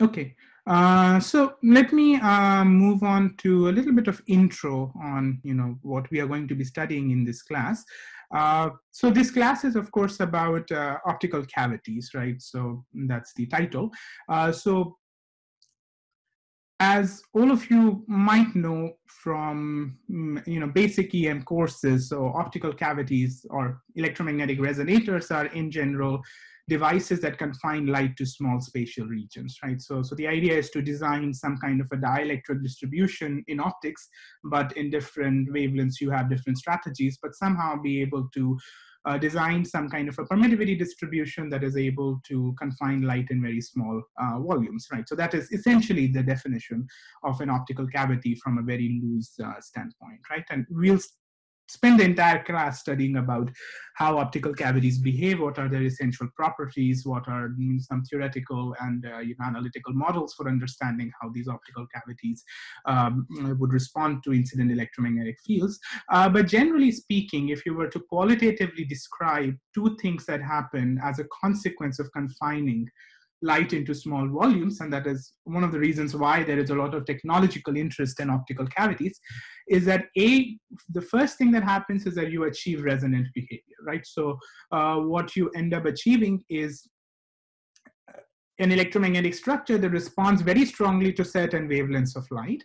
Okay, uh, so let me uh, move on to a little bit of intro on you know what we are going to be studying in this class. Uh, so this class is of course about uh, optical cavities, right? So that's the title. Uh, so as all of you might know from mm, you know basic EM courses, so optical cavities or electromagnetic resonators are in general devices that can confine light to small spatial regions, right? So, so the idea is to design some kind of a dielectric distribution in optics, but in different wavelengths, you have different strategies, but somehow be able to uh, design some kind of a permittivity distribution that is able to confine light in very small uh, volumes, right? So that is essentially the definition of an optical cavity from a very loose uh, standpoint, right? And we'll spend the entire class studying about how optical cavities behave, what are their essential properties, what are some theoretical and uh, you know, analytical models for understanding how these optical cavities um, would respond to incident electromagnetic fields. Uh, but generally speaking, if you were to qualitatively describe two things that happen as a consequence of confining light into small volumes, and that is one of the reasons why there is a lot of technological interest in optical cavities, is that A, the first thing that happens is that you achieve resonant behavior, right? So uh, what you end up achieving is an electromagnetic structure that responds very strongly to certain wavelengths of light.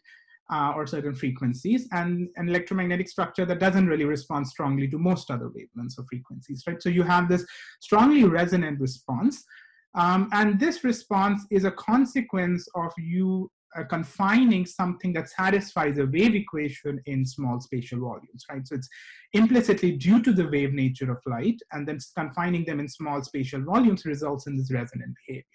Uh, or certain frequencies, and an electromagnetic structure that doesn't really respond strongly to most other wavelengths or frequencies, right? So you have this strongly resonant response, um, and this response is a consequence of you uh, confining something that satisfies a wave equation in small spatial volumes, right? So it's implicitly due to the wave nature of light, and then confining them in small spatial volumes results in this resonant behavior.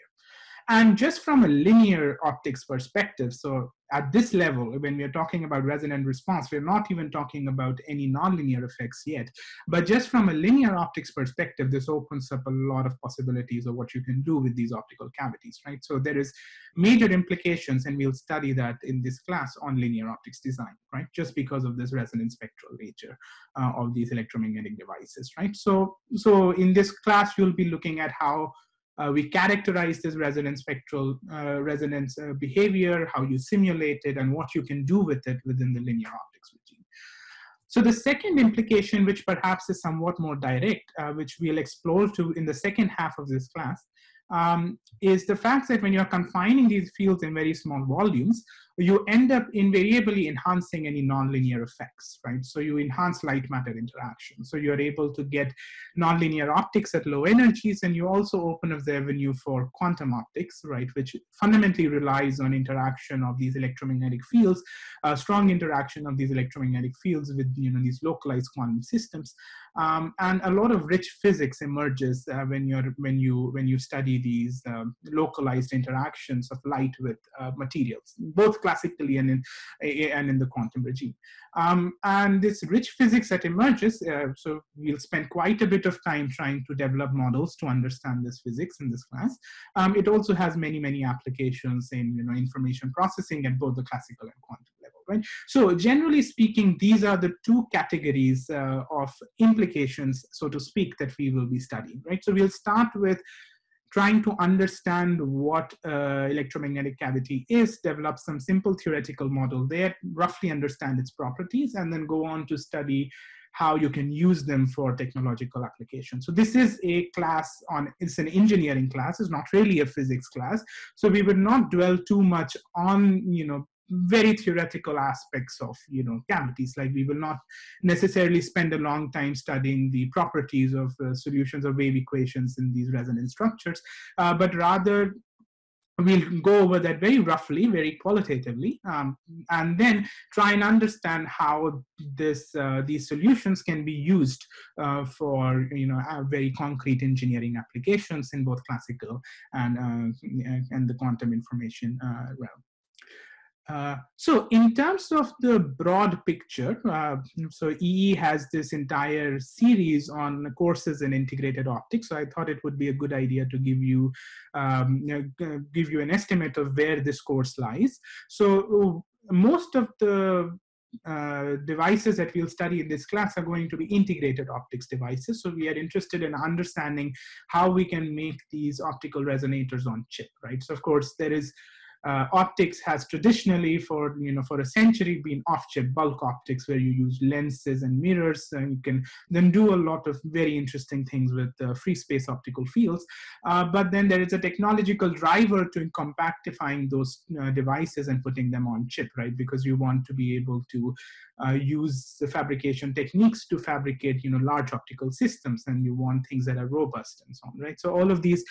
And just from a linear optics perspective, so at this level, when we're talking about resonant response, we're not even talking about any nonlinear effects yet. But just from a linear optics perspective, this opens up a lot of possibilities of what you can do with these optical cavities, right? So there is major implications, and we'll study that in this class on linear optics design, right? Just because of this resonant spectral nature uh, of these electromagnetic devices, right? So, so in this class, you'll be looking at how uh, we characterize this resonance spectral uh, resonance uh, behavior, how you simulate it, and what you can do with it within the linear optics regime. So the second implication, which perhaps is somewhat more direct, uh, which we'll explore to in the second half of this class, um, is the fact that when you're confining these fields in very small volumes, you end up invariably enhancing any nonlinear effects, right? So you enhance light matter interaction. So you're able to get nonlinear optics at low energies, and you also open up the avenue for quantum optics, right? Which fundamentally relies on interaction of these electromagnetic fields, uh, strong interaction of these electromagnetic fields with you know these localized quantum systems, um, and a lot of rich physics emerges uh, when you're when you when you study these um, localized interactions of light with uh, materials, both classically and in, and in the quantum regime. Um, and this rich physics that emerges, uh, so we'll spend quite a bit of time trying to develop models to understand this physics in this class. Um, it also has many, many applications in you know, information processing at both the classical and quantum level, right? So generally speaking, these are the two categories uh, of implications, so to speak, that we will be studying, right? So we'll start with trying to understand what uh, electromagnetic cavity is, develop some simple theoretical model there, roughly understand its properties, and then go on to study how you can use them for technological applications. So this is a class on, it's an engineering class, it's not really a physics class. So we would not dwell too much on, you know, very theoretical aspects of you know cavities. Like we will not necessarily spend a long time studying the properties of uh, solutions of wave equations in these resonance structures uh, but rather we'll go over that very roughly very qualitatively um, and then try and understand how this uh, these solutions can be used uh, for you know very concrete engineering applications in both classical and uh, and the quantum information uh, realm uh, so in terms of the broad picture, uh, so EE has this entire series on courses in integrated optics. So I thought it would be a good idea to give you, um, you know, give you an estimate of where this course lies. So most of the uh, devices that we'll study in this class are going to be integrated optics devices. So we are interested in understanding how we can make these optical resonators on chip, right? So of course there is uh, optics has traditionally for you know for a century been off-chip bulk optics where you use lenses and mirrors and you can then do a lot of very interesting things with uh, free space optical fields. Uh, but then there is a technological driver to compactifying those uh, devices and putting them on chip right? Because you want to be able to uh, use the fabrication techniques to fabricate you know large optical systems and you want things that are robust and so on right? So all of these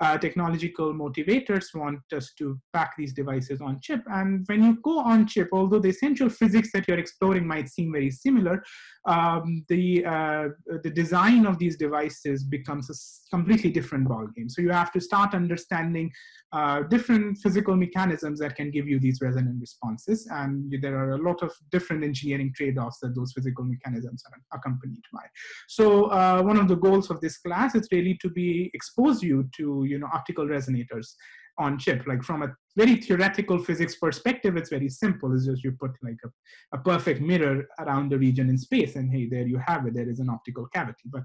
uh, technological motivators want us to pack these devices on chip. And when you go on chip, although the essential physics that you're exploring might seem very similar, um, the, uh, the design of these devices becomes a completely different ballgame. So you have to start understanding uh, different physical mechanisms that can give you these resonant responses. And there are a lot of different engineering trade-offs that those physical mechanisms are accompanied by. So uh, one of the goals of this class is really to be expose you to you know optical resonators on chip. Like from a very theoretical physics perspective, it's very simple. It's just you put like a, a perfect mirror around the region in space, and hey, there you have it. There is an optical cavity. But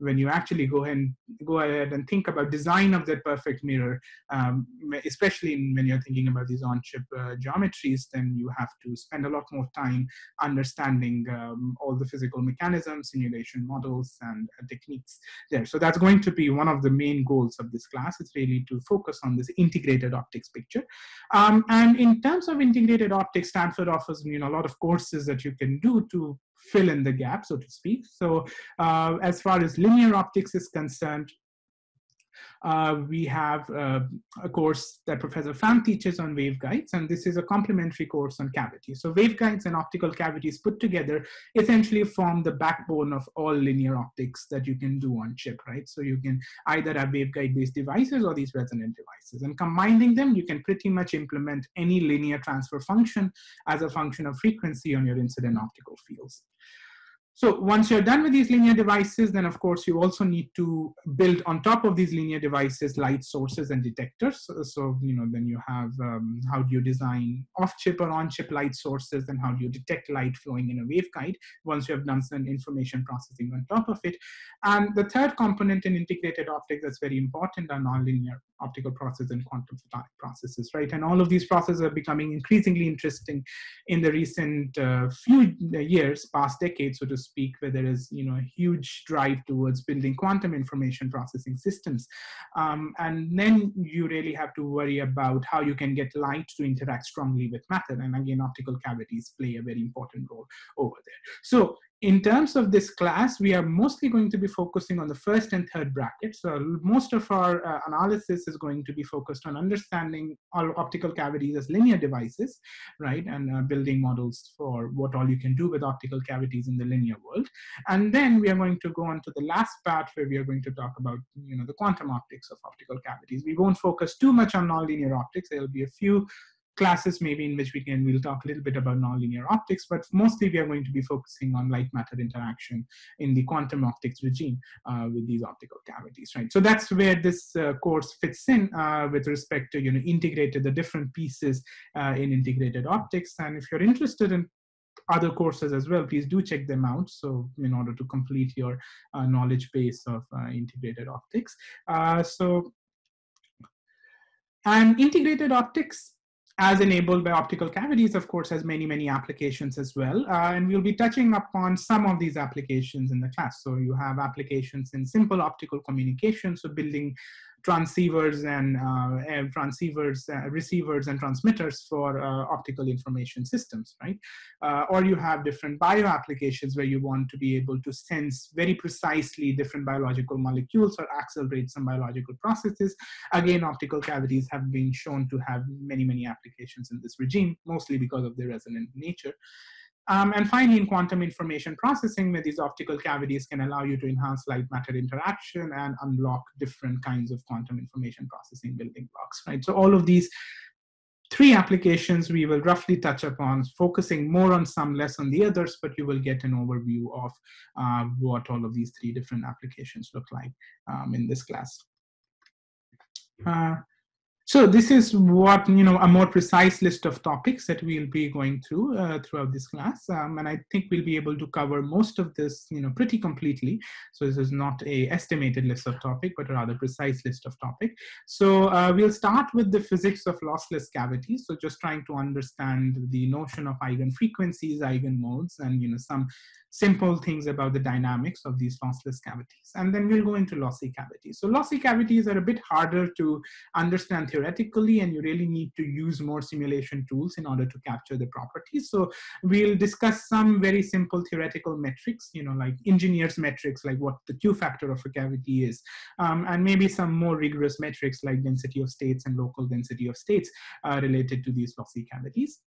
when you actually go and go ahead and think about design of that perfect mirror, um, especially when you're thinking about these on-chip uh, geometries, then you have to spend a lot more time understanding um, all the physical mechanisms, simulation models, and uh, techniques there. So that's going to be one of the main goals of this class. It's really to focus on this integrated optics picture. Um, and in terms of integrated optics, Stanford offers you know a lot of courses that you can do to fill in the gap, so to speak. So uh, as far as linear optics is concerned, uh, we have uh, a course that Professor Fan teaches on waveguides, and this is a complementary course on cavities. So waveguides and optical cavities put together essentially form the backbone of all linear optics that you can do on chip, right? So you can either have waveguide-based devices or these resonant devices. And combining them, you can pretty much implement any linear transfer function as a function of frequency on your incident optical fields. So once you're done with these linear devices, then of course you also need to build on top of these linear devices light sources and detectors. So, so you know, then you have um, how do you design off-chip or on-chip light sources and how do you detect light flowing in a waveguide once you have done some information processing on top of it. And the third component in integrated optics that's very important are nonlinear optical processes and quantum photonic processes, right? And all of these processes are becoming increasingly interesting in the recent uh, few years, past decades, so to speak speak, where there is you know a huge drive towards building quantum information processing systems, um, and then you really have to worry about how you can get light to interact strongly with matter. And again, optical cavities play a very important role over there. So in terms of this class, we are mostly going to be focusing on the first and third brackets. So most of our uh, analysis is going to be focused on understanding all optical cavities as linear devices, right? And uh, building models for what all you can do with optical cavities in the linear world. And then we are going to go on to the last part where we are going to talk about, you know, the quantum optics of optical cavities. We won't focus too much on nonlinear optics. There'll be a few classes maybe in which we can we'll talk a little bit about nonlinear optics but mostly we are going to be focusing on light matter interaction in the quantum optics regime uh, with these optical cavities right? So that's where this uh, course fits in uh, with respect to you know integrated the different pieces uh, in integrated optics. And if you're interested in other courses as well please do check them out. So in order to complete your uh, knowledge base of uh, integrated optics. So and integrated optics as enabled by optical cavities, of course, has many, many applications as well. Uh, and we'll be touching upon some of these applications in the class. So you have applications in simple optical communication, so building transceivers and, uh, and transceivers, uh, receivers and transmitters for uh, optical information systems, right? Or you have different bio applications where you want to be able to sense very precisely different biological molecules or accelerate some biological processes. Again, optical cavities have been shown to have many, many applications in this regime, mostly because of their resonant nature. Um, and finally, in quantum information processing, where these optical cavities can allow you to enhance light matter interaction and unlock different kinds of quantum information processing building blocks, right? So all of these three applications we will roughly touch upon, focusing more on some, less on the others, but you will get an overview of uh, what all of these three different applications look like um, in this class. Uh, So this is what, you know, a more precise list of topics that we'll be going through uh, throughout this class. Um, and I think we'll be able to cover most of this, you know, pretty completely. So this is not a estimated list of topic, but a rather precise list of topic. So uh, we'll start with the physics of lossless cavities. So just trying to understand the notion of eigenfrequencies, eigenmodes, and, you know, some simple things about the dynamics of these lossless cavities. And then we'll go into lossy cavities. So lossy cavities are a bit harder to understand theoretically, and you really need to use more simulation tools in order to capture the properties. So we'll discuss some very simple theoretical metrics, you know, like engineers metrics, like what the Q factor of a cavity is, um, and maybe some more rigorous metrics like density of states and local density of states uh, related to these lossy cavities.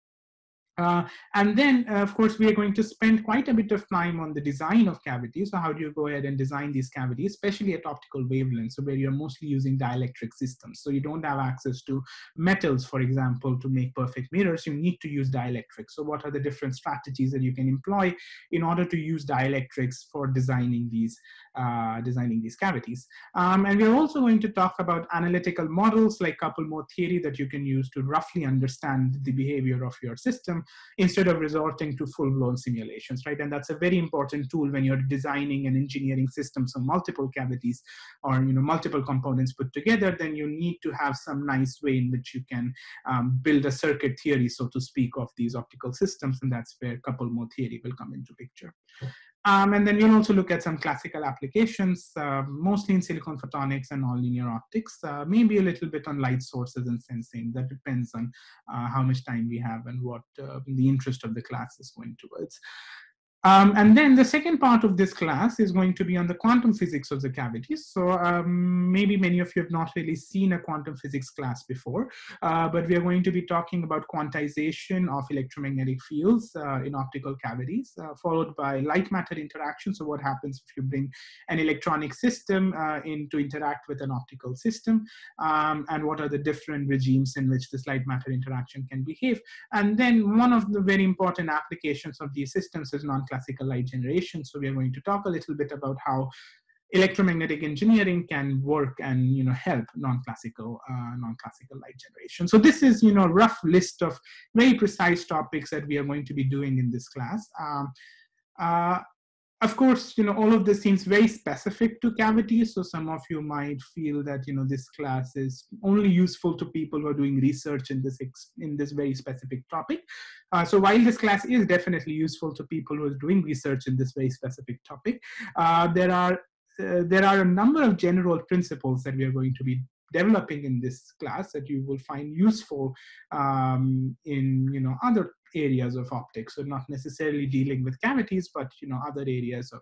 Uh, and then, uh, of course, we are going to spend quite a bit of time on the design of cavities. So how do you go ahead and design these cavities, especially at optical wavelengths, so where you're mostly using dielectric systems. So you don't have access to metals, for example, to make perfect mirrors. You need to use dielectrics. So what are the different strategies that you can employ in order to use dielectrics for designing these, uh, designing these cavities? Um, and we're also going to talk about analytical models like coupled mode theory that you can use to roughly understand the behavior of your system instead of resorting to full-blown simulations, right? And that's a very important tool when you're designing and engineering systems of multiple cavities or you know multiple components put together, then you need to have some nice way in which you can um, build a circuit theory, so to speak, of these optical systems, and that's where coupled mode theory will come into picture. Um, and then we'll also look at some classical applications, uh, mostly in silicon photonics and nonlinear optics, uh, maybe a little bit on light sources and sensing. That depends on uh, how much time we have and what uh, the interest of the class is going towards. Um, and then the second part of this class is going to be on the quantum physics of the cavities. So um, maybe many of you have not really seen a quantum physics class before, uh, but we are going to be talking about quantization of electromagnetic fields uh, in optical cavities, uh, followed by light matter interaction. So what happens if you bring an electronic system uh, in to interact with an optical system, um, and what are the different regimes in which this light matter interaction can behave. And then one of the very important applications of these systems is non classical light generation. So we are going to talk a little bit about how electromagnetic engineering can work and you know help non-classical uh, non-classical light generation so this is you know rough list of very precise topics that we are going to be doing in this class um, uh, of course, you know, all of this seems very specific to cavities. So some of you might feel that, you know, this class is only useful to people who are doing research in this, in this very specific topic. Uh, so while this class is definitely useful to people who are doing research in this very specific topic, uh, there are uh, there are a number of general principles that we are going to be developing in this class that you will find useful um, in you know other areas of optics so not necessarily dealing with cavities but you know other areas of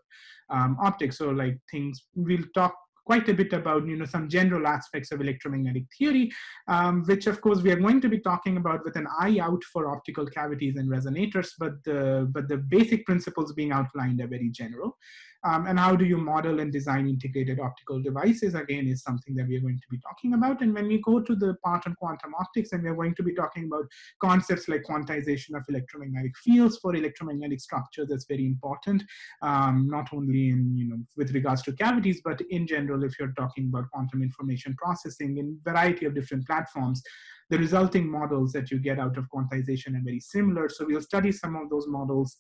um, optics so like things we'll talk quite a bit about you know some general aspects of electromagnetic theory, um, which of course we are going to be talking about with an eye out for optical cavities and resonators, but the but the basic principles being outlined are very general. Um, and how do you model and design integrated optical devices again is something that we are going to be talking about. And when we go to the part on quantum optics, and we're going to be talking about concepts like quantization of electromagnetic fields for electromagnetic structures, that's very important, um, not only in, you know, with regards to cavities, but in general, if you're talking about quantum information processing in variety of different platforms, the resulting models that you get out of quantization are very similar. So we'll study some of those models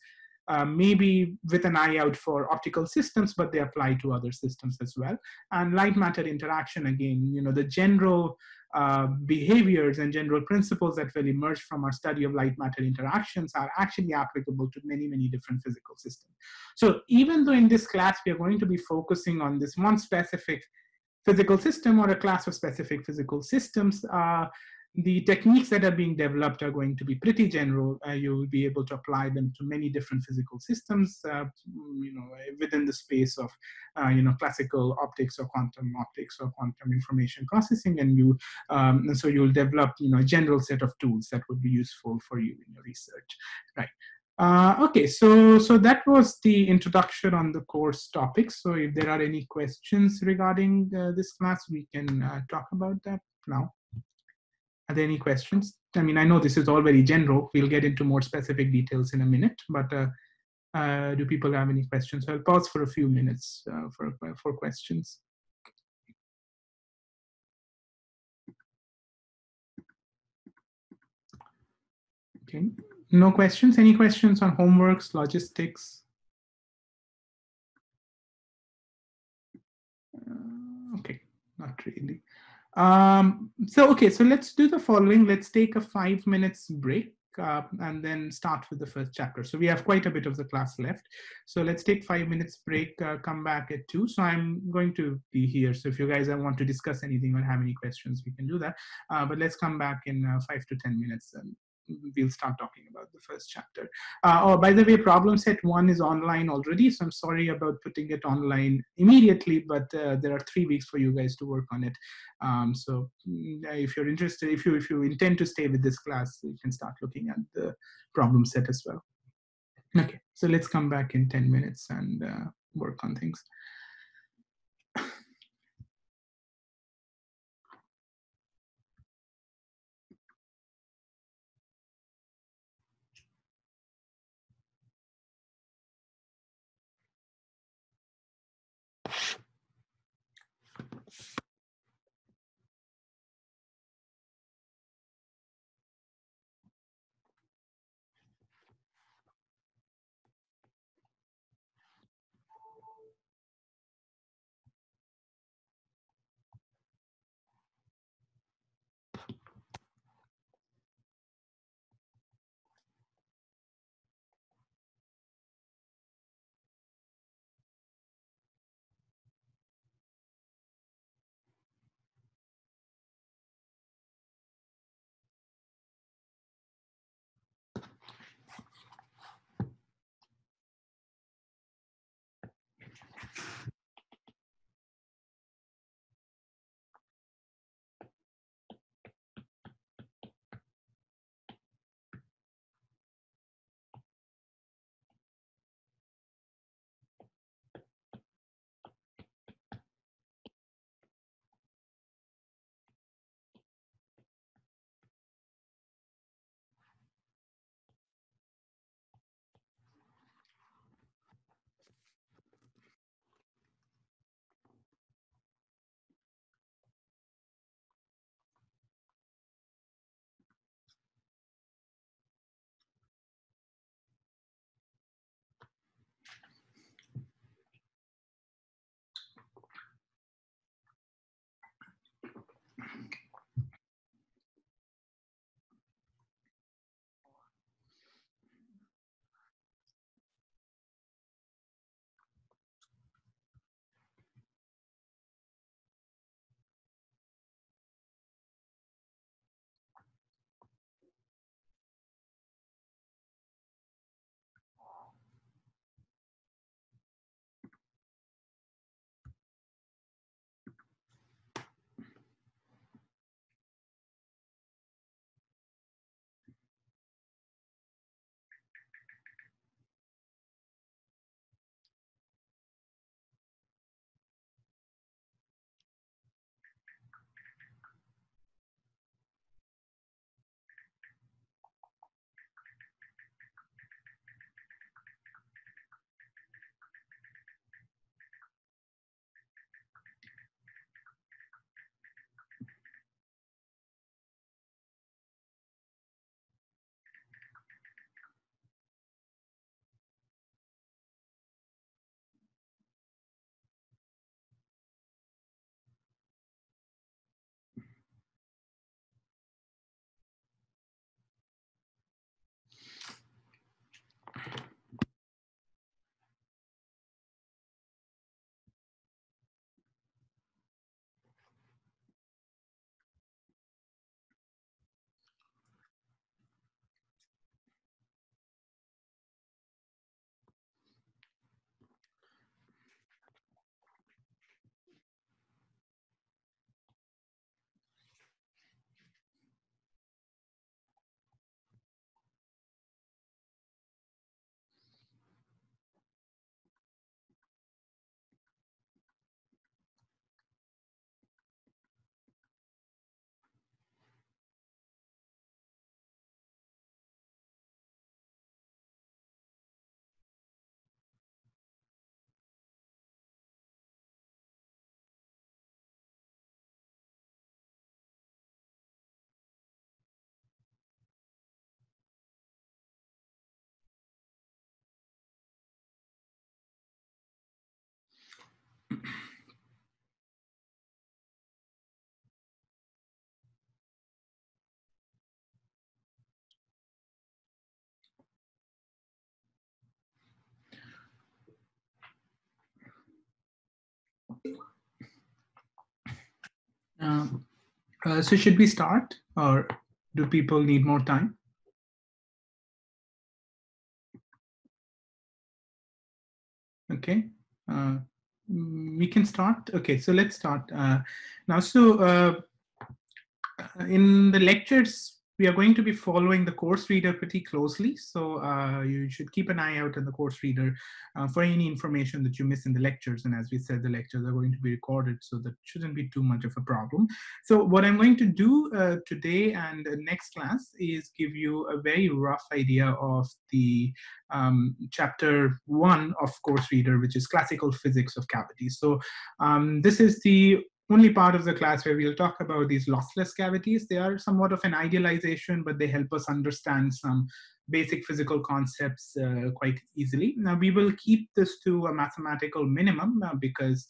uh, maybe with an eye out for optical systems, but they apply to other systems as well. And light matter interaction, again, you know, the general uh, behaviors and general principles that will emerge from our study of light matter interactions are actually applicable to many, many different physical systems. So even though in this class we are going to be focusing on this one specific physical system or a class of specific physical systems, uh, the techniques that are being developed are going to be pretty general. Uh, you will be able to apply them to many different physical systems, uh, you know, within the space of, uh, you know, classical optics or quantum optics or quantum information processing. And you, um, and so you'll develop, you know, a general set of tools that would be useful for you in your research, right? Uh, okay, so so that was the introduction on the course topics. So if there are any questions regarding uh, this class, we can uh, talk about that now. Are there any questions? I mean, I know this is all very general. We'll get into more specific details in a minute, but uh, uh, do people have any questions? So I'll pause for a few minutes uh, for, uh, for questions. Okay, no questions? Any questions on homeworks, logistics? Uh, okay, not really. Um, so, okay, so let's do the following. Let's take a five minutes break uh, and then start with the first chapter. So we have quite a bit of the class left. So let's take five minutes break, uh, come back at two. So I'm going to be here. So if you guys want to discuss anything or have any questions, we can do that. Uh, but let's come back in uh, five to 10 minutes and we'll start talking about the first chapter. Uh, oh, by the way, problem set one is online already, so I'm sorry about putting it online immediately, but uh, there are three weeks for you guys to work on it. Um, so mm, if you're interested, if you if you intend to stay with this class, you can start looking at the problem set as well. Okay, so let's come back in 10 minutes and uh, work on things. Um, uh, so should we start or do people need more time? Okay, uh, we can start. Okay, so let's start uh, now. So uh, in the lectures, we are going to be following the course reader pretty closely. So uh, you should keep an eye out on the course reader uh, for any information that you miss in the lectures. And as we said, the lectures are going to be recorded, so that shouldn't be too much of a problem. So what I'm going to do uh, today and next class is give you a very rough idea of the um, chapter one of course reader, which is classical physics of cavities. So um, this is the only part of the class where we'll talk about these lossless cavities. They are somewhat of an idealization, but they help us understand some basic physical concepts uh, quite easily. Now, we will keep this to a mathematical minimum uh, because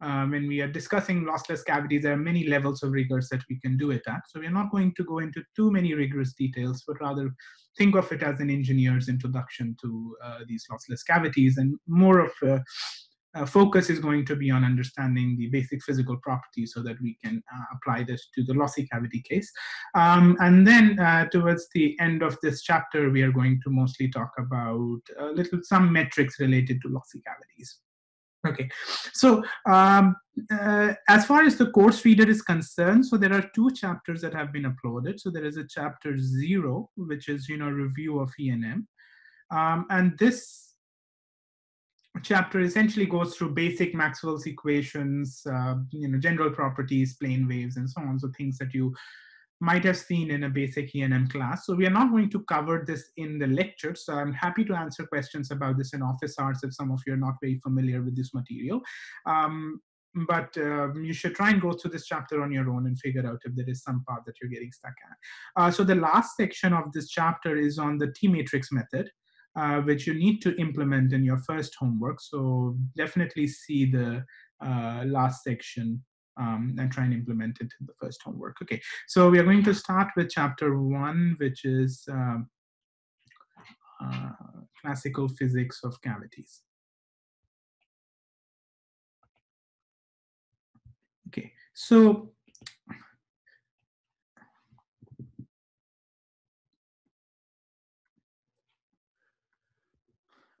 uh, when we are discussing lossless cavities, there are many levels of rigors that we can do it at. So we're not going to go into too many rigorous details, but rather think of it as an engineer's introduction to uh, these lossless cavities and more of a uh, focus is going to be on understanding the basic physical properties so that we can uh, apply this to the lossy cavity case. Um, and then uh, towards the end of this chapter, we are going to mostly talk about a little some metrics related to lossy cavities. Okay, so um, uh, as far as the course reader is concerned, so there are two chapters that have been uploaded. So there is a chapter zero, which is, you know, review of ENM. Um, and this chapter essentially goes through basic Maxwell's equations, uh, you know, general properties, plane waves, and so on. So things that you might have seen in a basic ENM class. So we are not going to cover this in the lecture. So I'm happy to answer questions about this in office hours if some of you are not very familiar with this material. Um, but uh, you should try and go through this chapter on your own and figure out if there is some part that you're getting stuck at. Uh, so the last section of this chapter is on the T-matrix method uh, which you need to implement in your first homework. So definitely see the uh, last section um, and try and implement it in the first homework. Okay, so we are going to start with chapter one, which is um, uh, classical physics of cavities. Okay, so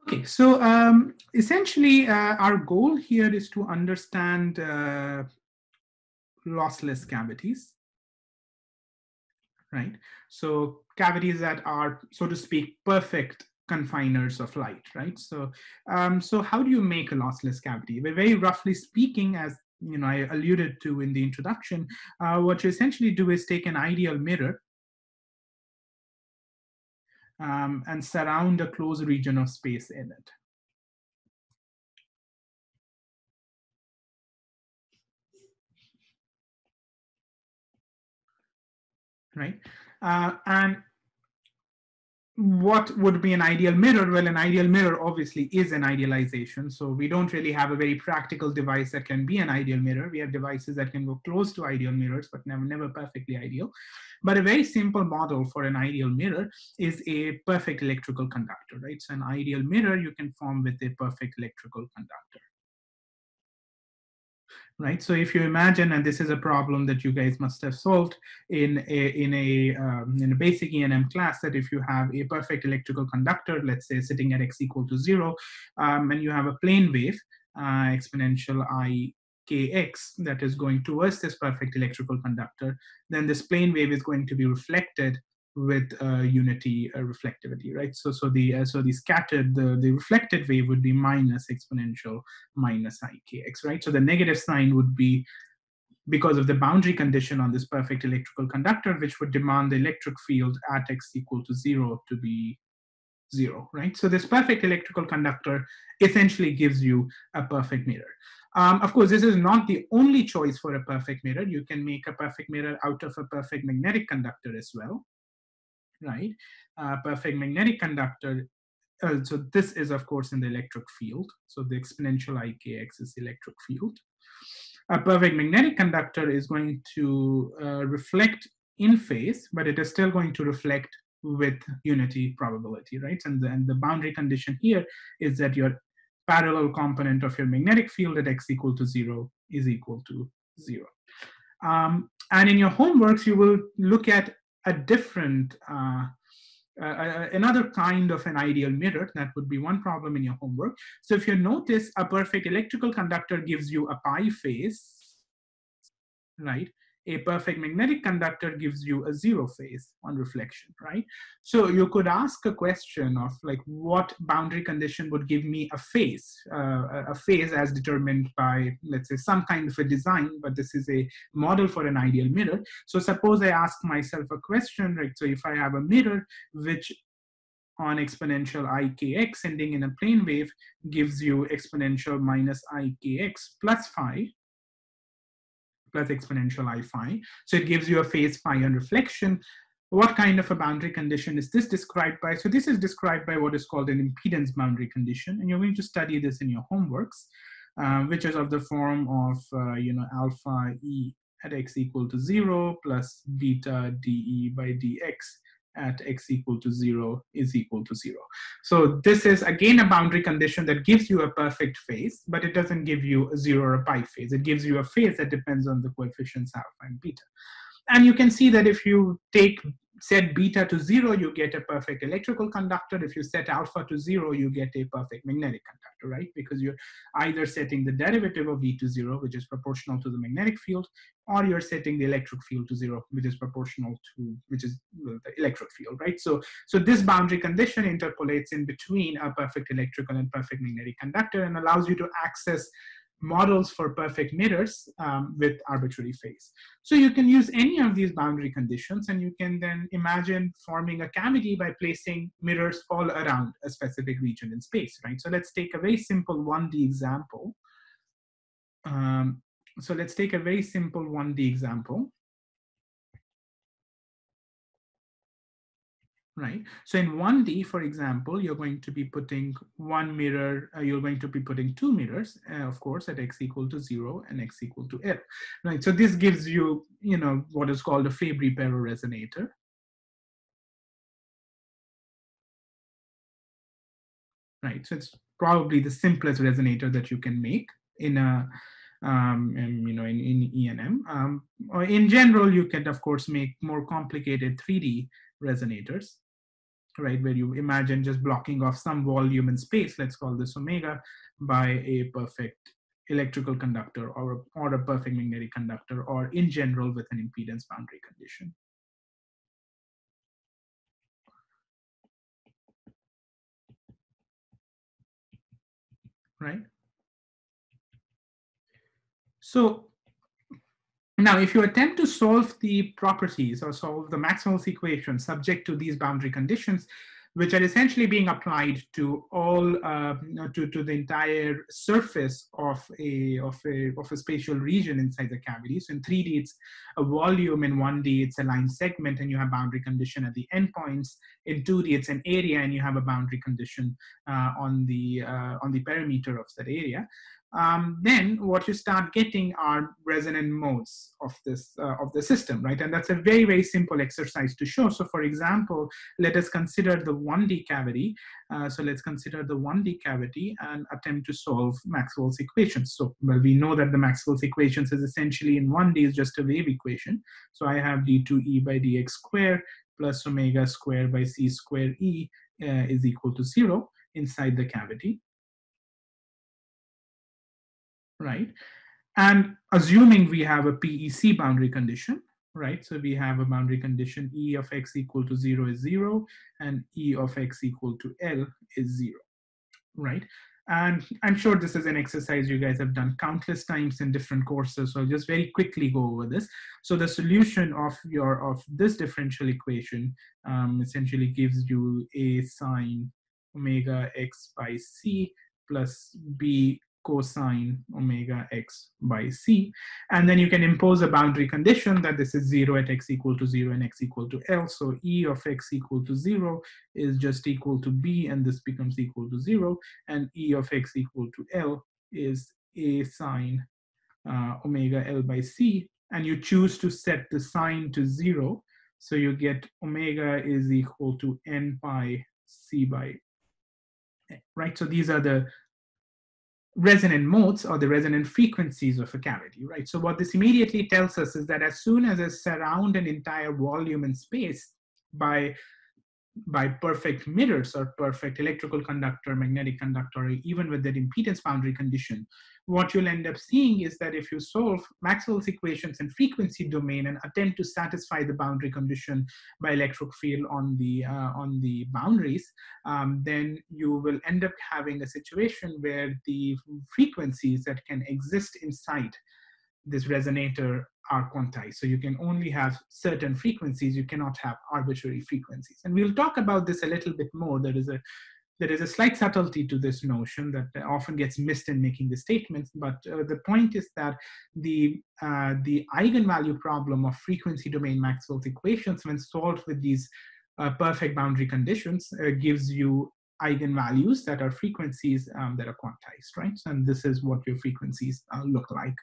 Okay, so um, essentially uh, our goal here is to understand uh, lossless cavities, right? So cavities that are, so to speak, perfect confiners of light, right? So, um, so how do you make a lossless cavity? But very roughly speaking, as you know, I alluded to in the introduction, uh, what you essentially do is take an ideal mirror um, and surround a closed region of space in it. Right? Uh, and what would be an ideal mirror? Well, an ideal mirror obviously is an idealization. So we don't really have a very practical device that can be an ideal mirror. We have devices that can go close to ideal mirrors, but never, never perfectly ideal. But a very simple model for an ideal mirror is a perfect electrical conductor, right? So an ideal mirror you can form with a perfect electrical conductor right? So if you imagine, and this is a problem that you guys must have solved in a, in a, um, in a basic ENM class, that if you have a perfect electrical conductor, let's say sitting at x equal to zero, um, and you have a plane wave, uh, exponential i kx that is going towards this perfect electrical conductor, then this plane wave is going to be reflected with uh, unity uh, reflectivity, right? So, so the uh, so the scattered the the reflected wave would be minus exponential minus ikx, right? So the negative sign would be because of the boundary condition on this perfect electrical conductor, which would demand the electric field at x equal to zero to be zero, right? So this perfect electrical conductor essentially gives you a perfect mirror. Um, of course, this is not the only choice for a perfect mirror. You can make a perfect mirror out of a perfect magnetic conductor as well right? Uh, perfect magnetic conductor uh, so this is of course in the electric field. So the exponential IKX is electric field. A perfect magnetic conductor is going to uh, reflect in phase, but it is still going to reflect with unity probability, right? And then the boundary condition here is that your parallel component of your magnetic field at x equal to zero is equal to zero. Um, and in your homeworks, you will look at a different, uh, uh, another kind of an ideal mirror. That would be one problem in your homework. So if you notice, a perfect electrical conductor gives you a pi phase, right? A perfect magnetic conductor gives you a zero phase on reflection, right? So you could ask a question of like what boundary condition would give me a phase, uh, a phase as determined by, let's say, some kind of a design, but this is a model for an ideal mirror. So suppose I ask myself a question, right? So if I have a mirror which on exponential ikx ending in a plane wave gives you exponential minus ikx plus phi, plus exponential i phi. So it gives you a phase phi on reflection. What kind of a boundary condition is this described by? So this is described by what is called an impedance boundary condition. And you're going to study this in your homeworks, uh, which is of the form of, uh, you know, alpha e at x equal to zero plus beta de by dx at x equal to 0 is equal to 0. So this is again a boundary condition that gives you a perfect phase, but it doesn't give you a 0 or a pi phase. It gives you a phase that depends on the coefficients alpha and beta. And you can see that if you take set beta to zero, you get a perfect electrical conductor. If you set alpha to zero, you get a perfect magnetic conductor, right? Because you're either setting the derivative of V to zero, which is proportional to the magnetic field, or you're setting the electric field to zero, which is proportional to, which is the electric field, right? So, so this boundary condition interpolates in between a perfect electrical and perfect magnetic conductor and allows you to access models for perfect mirrors um, with arbitrary phase. So you can use any of these boundary conditions and you can then imagine forming a cavity by placing mirrors all around a specific region in space, right? So let's take a very simple 1D example. Um, so let's take a very simple 1D example. Right? So in 1D, for example, you're going to be putting one mirror, uh, you're going to be putting two mirrors, uh, of course, at x equal to zero and x equal to L, right? So this gives you, you know, what is called a Fabry-Perot resonator. Right, so it's probably the simplest resonator that you can make in a, um, you know, in, in ENM. Um, in general, you can, of course, make more complicated 3D resonators right, where you imagine just blocking off some volume in space, let's call this omega, by a perfect electrical conductor or a, or a perfect magnetic conductor, or in general with an impedance boundary condition. Right? So now, if you attempt to solve the properties or solve the Maxwell's equation subject to these boundary conditions, which are essentially being applied to all uh, to, to the entire surface of a, of a of a spatial region inside the cavity. So in 3D, it's a volume. In 1D, it's a line segment, and you have boundary condition at the endpoints. In 2D, it's an area, and you have a boundary condition uh, on the uh, on the perimeter of that area um, then what you start getting are resonant modes of this uh, of the system, right? And that's a very very simple exercise to show. So, for example, let us consider the 1D cavity. Uh, so let's consider the 1D cavity and attempt to solve Maxwell's equations. So, well, we know that the Maxwell's equations is essentially in 1D is just a wave equation. So I have d2e by dx square plus omega square by c square e uh, is equal to zero inside the cavity right? And assuming we have a PEC boundary condition, right? So we have a boundary condition E of x equal to zero is zero and E of x equal to L is zero, right? And I'm sure this is an exercise you guys have done countless times in different courses. So I'll just very quickly go over this. So the solution of your of this differential equation um, essentially gives you a sine omega x by c plus b cosine omega x by c. And then you can impose a boundary condition that this is zero at x equal to zero and x equal to L. So E of x equal to zero is just equal to B and this becomes equal to zero. And E of x equal to L is a sine uh, omega L by C. And you choose to set the sign to zero. So you get omega is equal to n pi c by right? So these are the resonant modes or the resonant frequencies of a cavity, right? So what this immediately tells us is that as soon as I surround an entire volume in space by by perfect mirrors or perfect electrical conductor, magnetic conductor, or even with that impedance boundary condition, what you'll end up seeing is that if you solve Maxwell's equations in frequency domain and attempt to satisfy the boundary condition by electric field on the uh, on the boundaries, um, then you will end up having a situation where the frequencies that can exist inside this resonator are quantized. So you can only have certain frequencies, you cannot have arbitrary frequencies. And we'll talk about this a little bit more. There is a there is a slight subtlety to this notion that often gets missed in making the statements, but uh, the point is that the, uh, the eigenvalue problem of frequency domain Maxwell's equations when solved with these uh, perfect boundary conditions uh, gives you eigenvalues that are frequencies um, that are quantized, right? And this is what your frequencies uh, look like.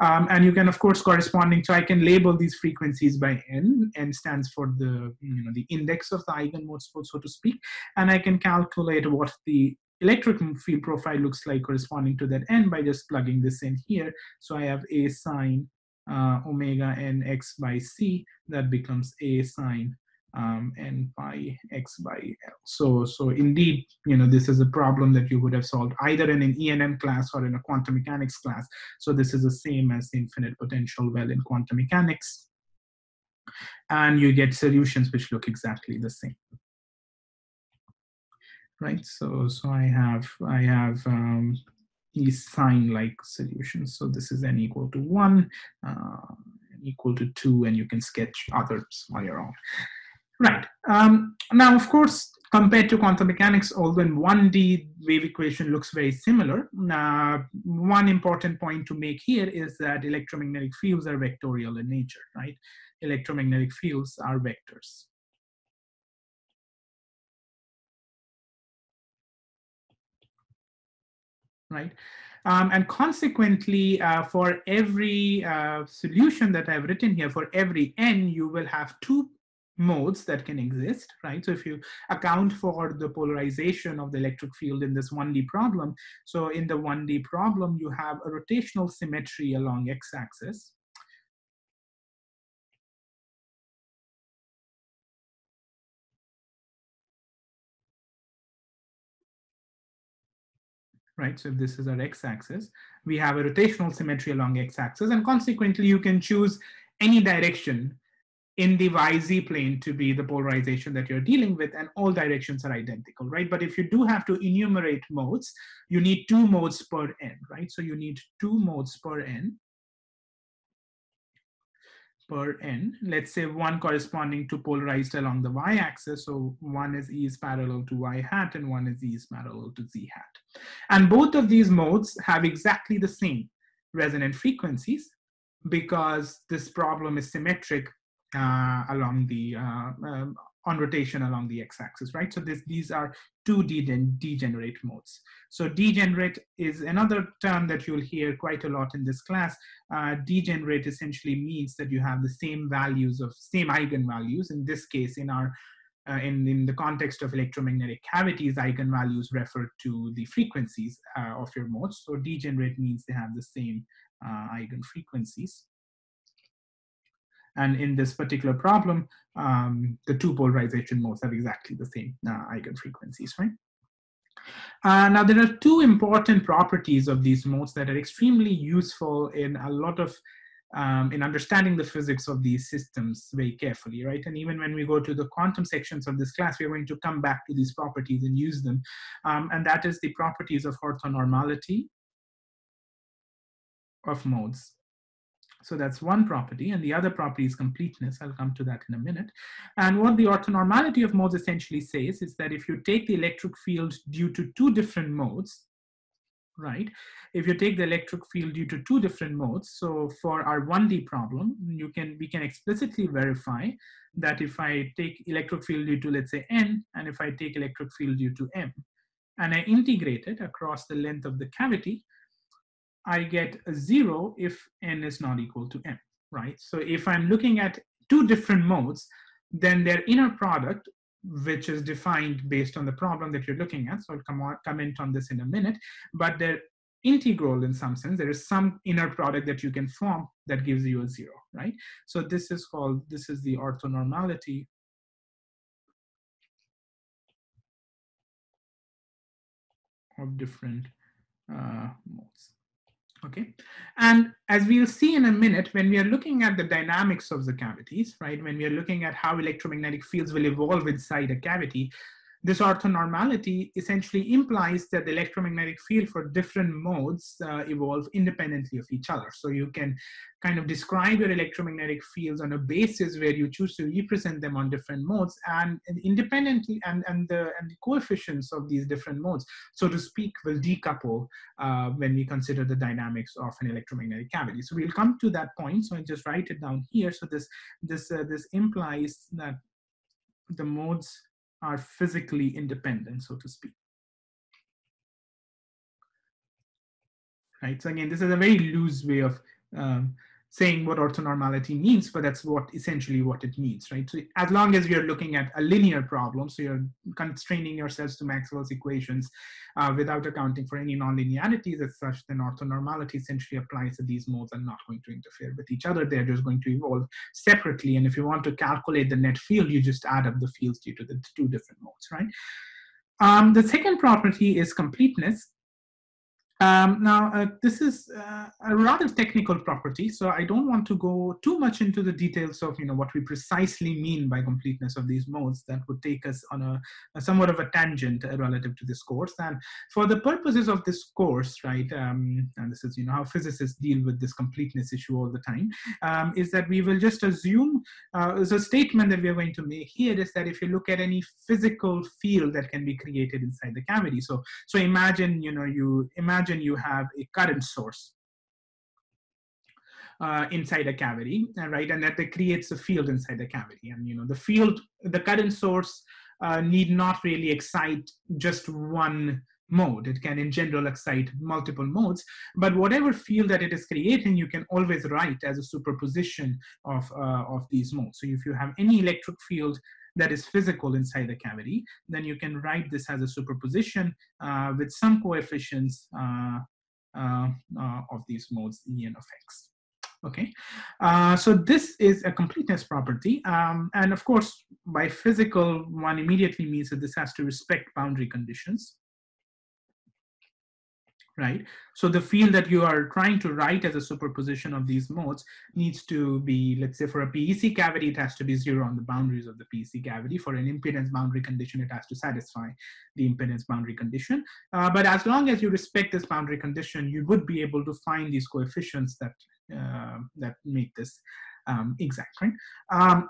Um, and you can, of course, corresponding, so I can label these frequencies by n. n stands for the, you know, the index of the eigenmodes, so to speak. And I can calculate what the electric field profile looks like corresponding to that n by just plugging this in here. So I have a sine uh, omega n x by c, that becomes a sine um, and pi x by L. So, so indeed, you know, this is a problem that you would have solved either in an E&M class or in a quantum mechanics class. So this is the same as the infinite potential well in quantum mechanics. And you get solutions which look exactly the same. Right, so so I have I have um, these sine-like solutions. So this is n equal to one, uh, equal to two, and you can sketch others on your own. Right. Um, now, of course, compared to quantum mechanics, although in 1D wave equation looks very similar, uh, one important point to make here is that electromagnetic fields are vectorial in nature, right? Electromagnetic fields are vectors. Right. Um, and consequently, uh, for every uh, solution that I've written here, for every n, you will have two modes that can exist, right? So if you account for the polarization of the electric field in this 1D problem, so in the 1D problem, you have a rotational symmetry along x-axis. Right, so if this is our x-axis, we have a rotational symmetry along x-axis, and consequently, you can choose any direction in the YZ plane to be the polarization that you're dealing with, and all directions are identical, right? But if you do have to enumerate modes, you need two modes per n, right? So you need two modes per n, per n. Let's say one corresponding to polarized along the y-axis. So one is E is parallel to y hat, and one is E is parallel to z hat. And both of these modes have exactly the same resonant frequencies because this problem is symmetric along the uh, um, on rotation along the x-axis, right? So this, these are two degenerate modes. So degenerate is another term that you'll hear quite a lot in this class. Uh, degenerate essentially means that you have the same values of same eigenvalues. In this case, in our uh, in, in the context of electromagnetic cavities, eigenvalues refer to the frequencies uh, of your modes. So degenerate means they have the same uh, eigenfrequencies. And in this particular problem, um, the two polarization modes have exactly the same uh, eigenfrequencies, right? Uh, now, there are two important properties of these modes that are extremely useful in a lot of um, in understanding the physics of these systems very carefully, right? And even when we go to the quantum sections of this class, we're going to come back to these properties and use them. Um, and that is the properties of orthonormality of modes. So that's one property, and the other property is completeness. I'll come to that in a minute. And what the orthonormality of modes essentially says is that if you take the electric field due to two different modes, right? If you take the electric field due to two different modes, so for our 1D problem, you can we can explicitly verify that if I take electric field due to let's say n, and if I take electric field due to m, and I integrate it across the length of the cavity, I get a zero if n is not equal to m, right? So if I'm looking at two different modes, then their inner product, which is defined based on the problem that you're looking at, so I'll come on, comment on this in a minute, but their integral in some sense, there is some inner product that you can form that gives you a zero, right? So this is called, this is the orthonormality of different uh, modes. Okay, and as we'll see in a minute, when we are looking at the dynamics of the cavities, right, when we are looking at how electromagnetic fields will evolve inside a cavity, this orthonormality essentially implies that the electromagnetic field for different modes uh, evolve independently of each other. So you can kind of describe your electromagnetic fields on a basis where you choose to represent them on different modes and, and independently and, and, the, and the coefficients of these different modes, so to speak, will decouple uh, when we consider the dynamics of an electromagnetic cavity. So we'll come to that point. So I just write it down here. So this, this, uh, this implies that the modes are physically independent, so to speak. Right, so again, this is a very loose way of um, saying what orthonormality means, but that's what essentially what it means, right? So as long as you're looking at a linear problem, so you're constraining yourselves to Maxwell's equations uh, without accounting for any nonlinearities as such, then orthonormality essentially applies that these modes are not going to interfere with each other. They're just going to evolve separately. And if you want to calculate the net field, you just add up the fields due to the two different modes, right? Um, the second property is completeness. Um, now, uh, this is uh, a rather technical property, so I don't want to go too much into the details of you know what we precisely mean by completeness of these modes. That would take us on a, a somewhat of a tangent uh, relative to this course. And for the purposes of this course, right, um, and this is you know how physicists deal with this completeness issue all the time, um, is that we will just assume uh, a statement that we are going to make here is that if you look at any physical field that can be created inside the cavity, so so imagine you know you imagine imagine you have a current source uh, inside a cavity, uh, right? And that creates a field inside the cavity. And you know, the field, the current source uh, need not really excite just one mode. It can in general excite multiple modes, but whatever field that it is creating, you can always write as a superposition of, uh, of these modes. So if you have any electric field that is physical inside the cavity, then you can write this as a superposition uh, with some coefficients uh, uh, uh of these modes, En of x. Okay, uh, so this is a completeness property. Um, and of course, by physical, one immediately means that this has to respect boundary conditions right? So the field that you are trying to write as a superposition of these modes needs to be, let's say for a PEC cavity, it has to be zero on the boundaries of the PEC cavity. For an impedance boundary condition, it has to satisfy the impedance boundary condition. Uh, but as long as you respect this boundary condition, you would be able to find these coefficients that, uh, that make this um, exact, right? Um,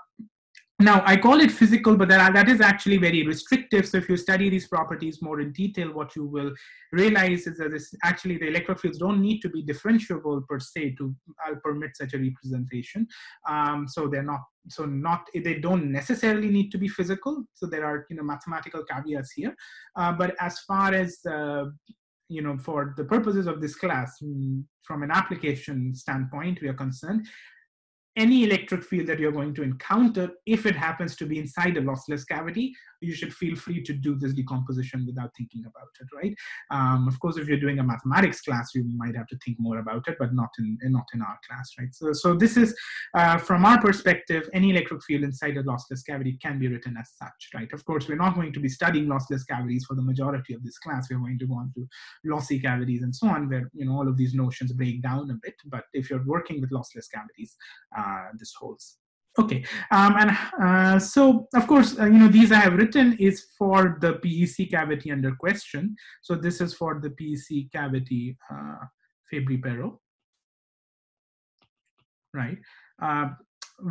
now, I call it physical, but that, that is actually very restrictive. So if you study these properties more in detail, what you will realize is that this, actually the electric fields don't need to be differentiable per se to permit such a representation. Um, so they're not, so not, they don't necessarily need to be physical. So there are, you know, mathematical caveats here. Uh, but as far as, uh, you know, for the purposes of this class, mm, from an application standpoint, we are concerned, any electric field that you're going to encounter, if it happens to be inside a lossless cavity, you should feel free to do this decomposition without thinking about it, right? Um, of course, if you're doing a mathematics class, you might have to think more about it, but not in not in our class, right? So, so this is, uh, from our perspective, any electric field inside a lossless cavity can be written as such, right? Of course, we're not going to be studying lossless cavities for the majority of this class. We're going to go on to lossy cavities and so on, where you know all of these notions break down a bit. But if you're working with lossless cavities, uh, this holds. Okay, um, and uh, so of course, uh, you know, these I have written is for the PEC cavity under question. So this is for the PEC cavity uh, Fabry-Perot, right? Uh,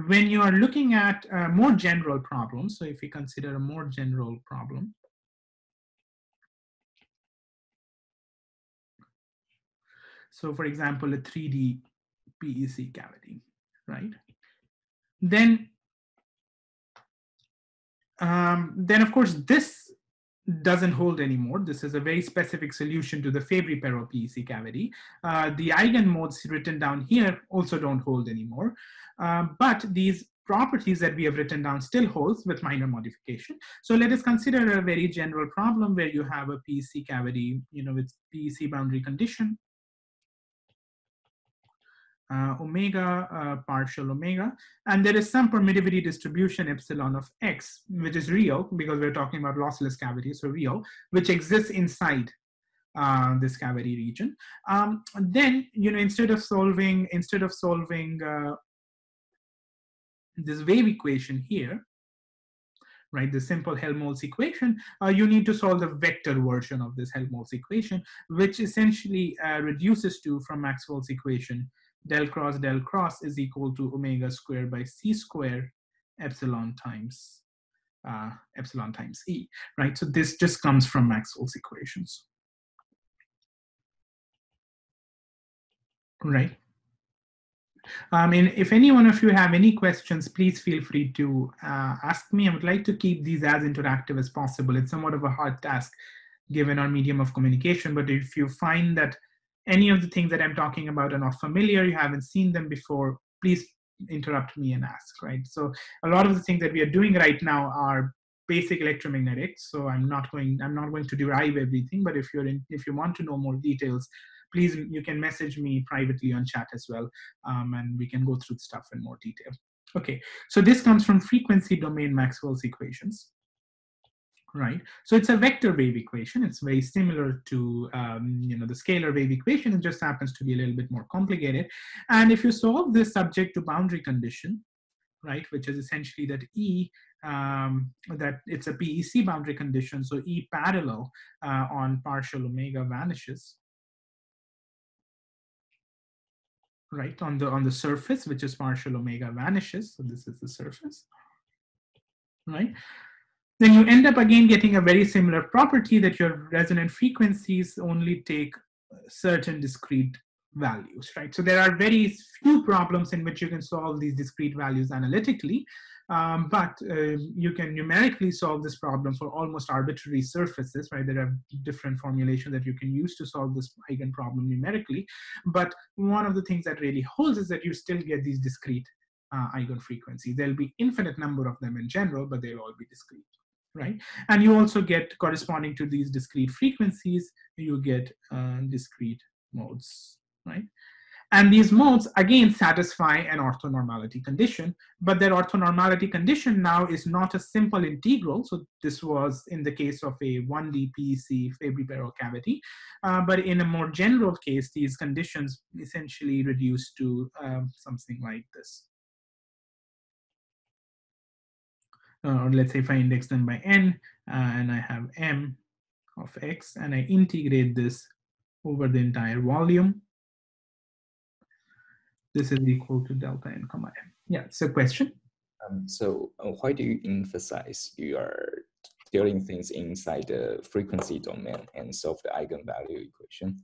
when you are looking at uh, more general problems, so if we consider a more general problem, So for example, a 3D PEC cavity, right? Then, um, then of course, this doesn't hold anymore. This is a very specific solution to the Fabry-Perot PEC cavity. Uh, the eigenmodes written down here also don't hold anymore. Uh, but these properties that we have written down still holds with minor modification. So let us consider a very general problem where you have a PEC cavity, you know, with PEC boundary condition uh, omega uh, partial omega, and there is some permittivity distribution epsilon of x, which is real because we're talking about lossless cavities, so real, which exists inside uh, this cavity region. Um, then, you know, instead of solving, instead of solving uh, this wave equation here, right, the simple Helmholtz equation, uh, you need to solve the vector version of this Helmholtz equation, which essentially uh, reduces to from Maxwell's equation del cross del cross is equal to omega squared by c squared epsilon times uh, epsilon times e, right? So this just comes from Maxwell's equations, right? I mean, if any one of you have any questions, please feel free to uh, ask me. I would like to keep these as interactive as possible. It's somewhat of a hard task given our medium of communication, but if you find that any of the things that I'm talking about are not familiar, you haven't seen them before, please interrupt me and ask, right? So a lot of the things that we are doing right now are basic electromagnetics. So I'm not going, I'm not going to derive everything, but if you're in, if you want to know more details, please, you can message me privately on chat as well, um, and we can go through stuff in more detail. Okay, so this comes from frequency domain Maxwell's equations right? So it's a vector wave equation. It's very similar to um, you know the scalar wave equation. It just happens to be a little bit more complicated. And if you solve this subject to boundary condition, right, which is essentially that E um, that it's a PEC boundary condition, so E parallel uh, on partial omega vanishes. right on the on the surface which is partial omega vanishes so this is the surface right then you end up again getting a very similar property that your resonant frequencies only take certain discrete values, right? So there are very few problems in which you can solve these discrete values analytically, um, but uh, you can numerically solve this problem for almost arbitrary surfaces, right? There are different formulations that you can use to solve this eigen problem numerically. But one of the things that really holds is that you still get these discrete uh, eigen frequencies. There'll be infinite number of them in general, but they'll all be discrete right? And you also get corresponding to these discrete frequencies, you get uh, discrete modes, right? And these modes again satisfy an orthonormality condition, but that orthonormality condition now is not a simple integral. So this was in the case of a 1D PEC Fabry-Perot cavity, uh, but in a more general case, these conditions essentially reduce to um, something like this. Or let's say if I index them by n uh, and I have m of x and I integrate this over the entire volume, this is equal to delta n comma m. Yeah, it's a question. Um, so uh, why do you emphasize you are dealing things inside the frequency domain and solve the eigenvalue equation?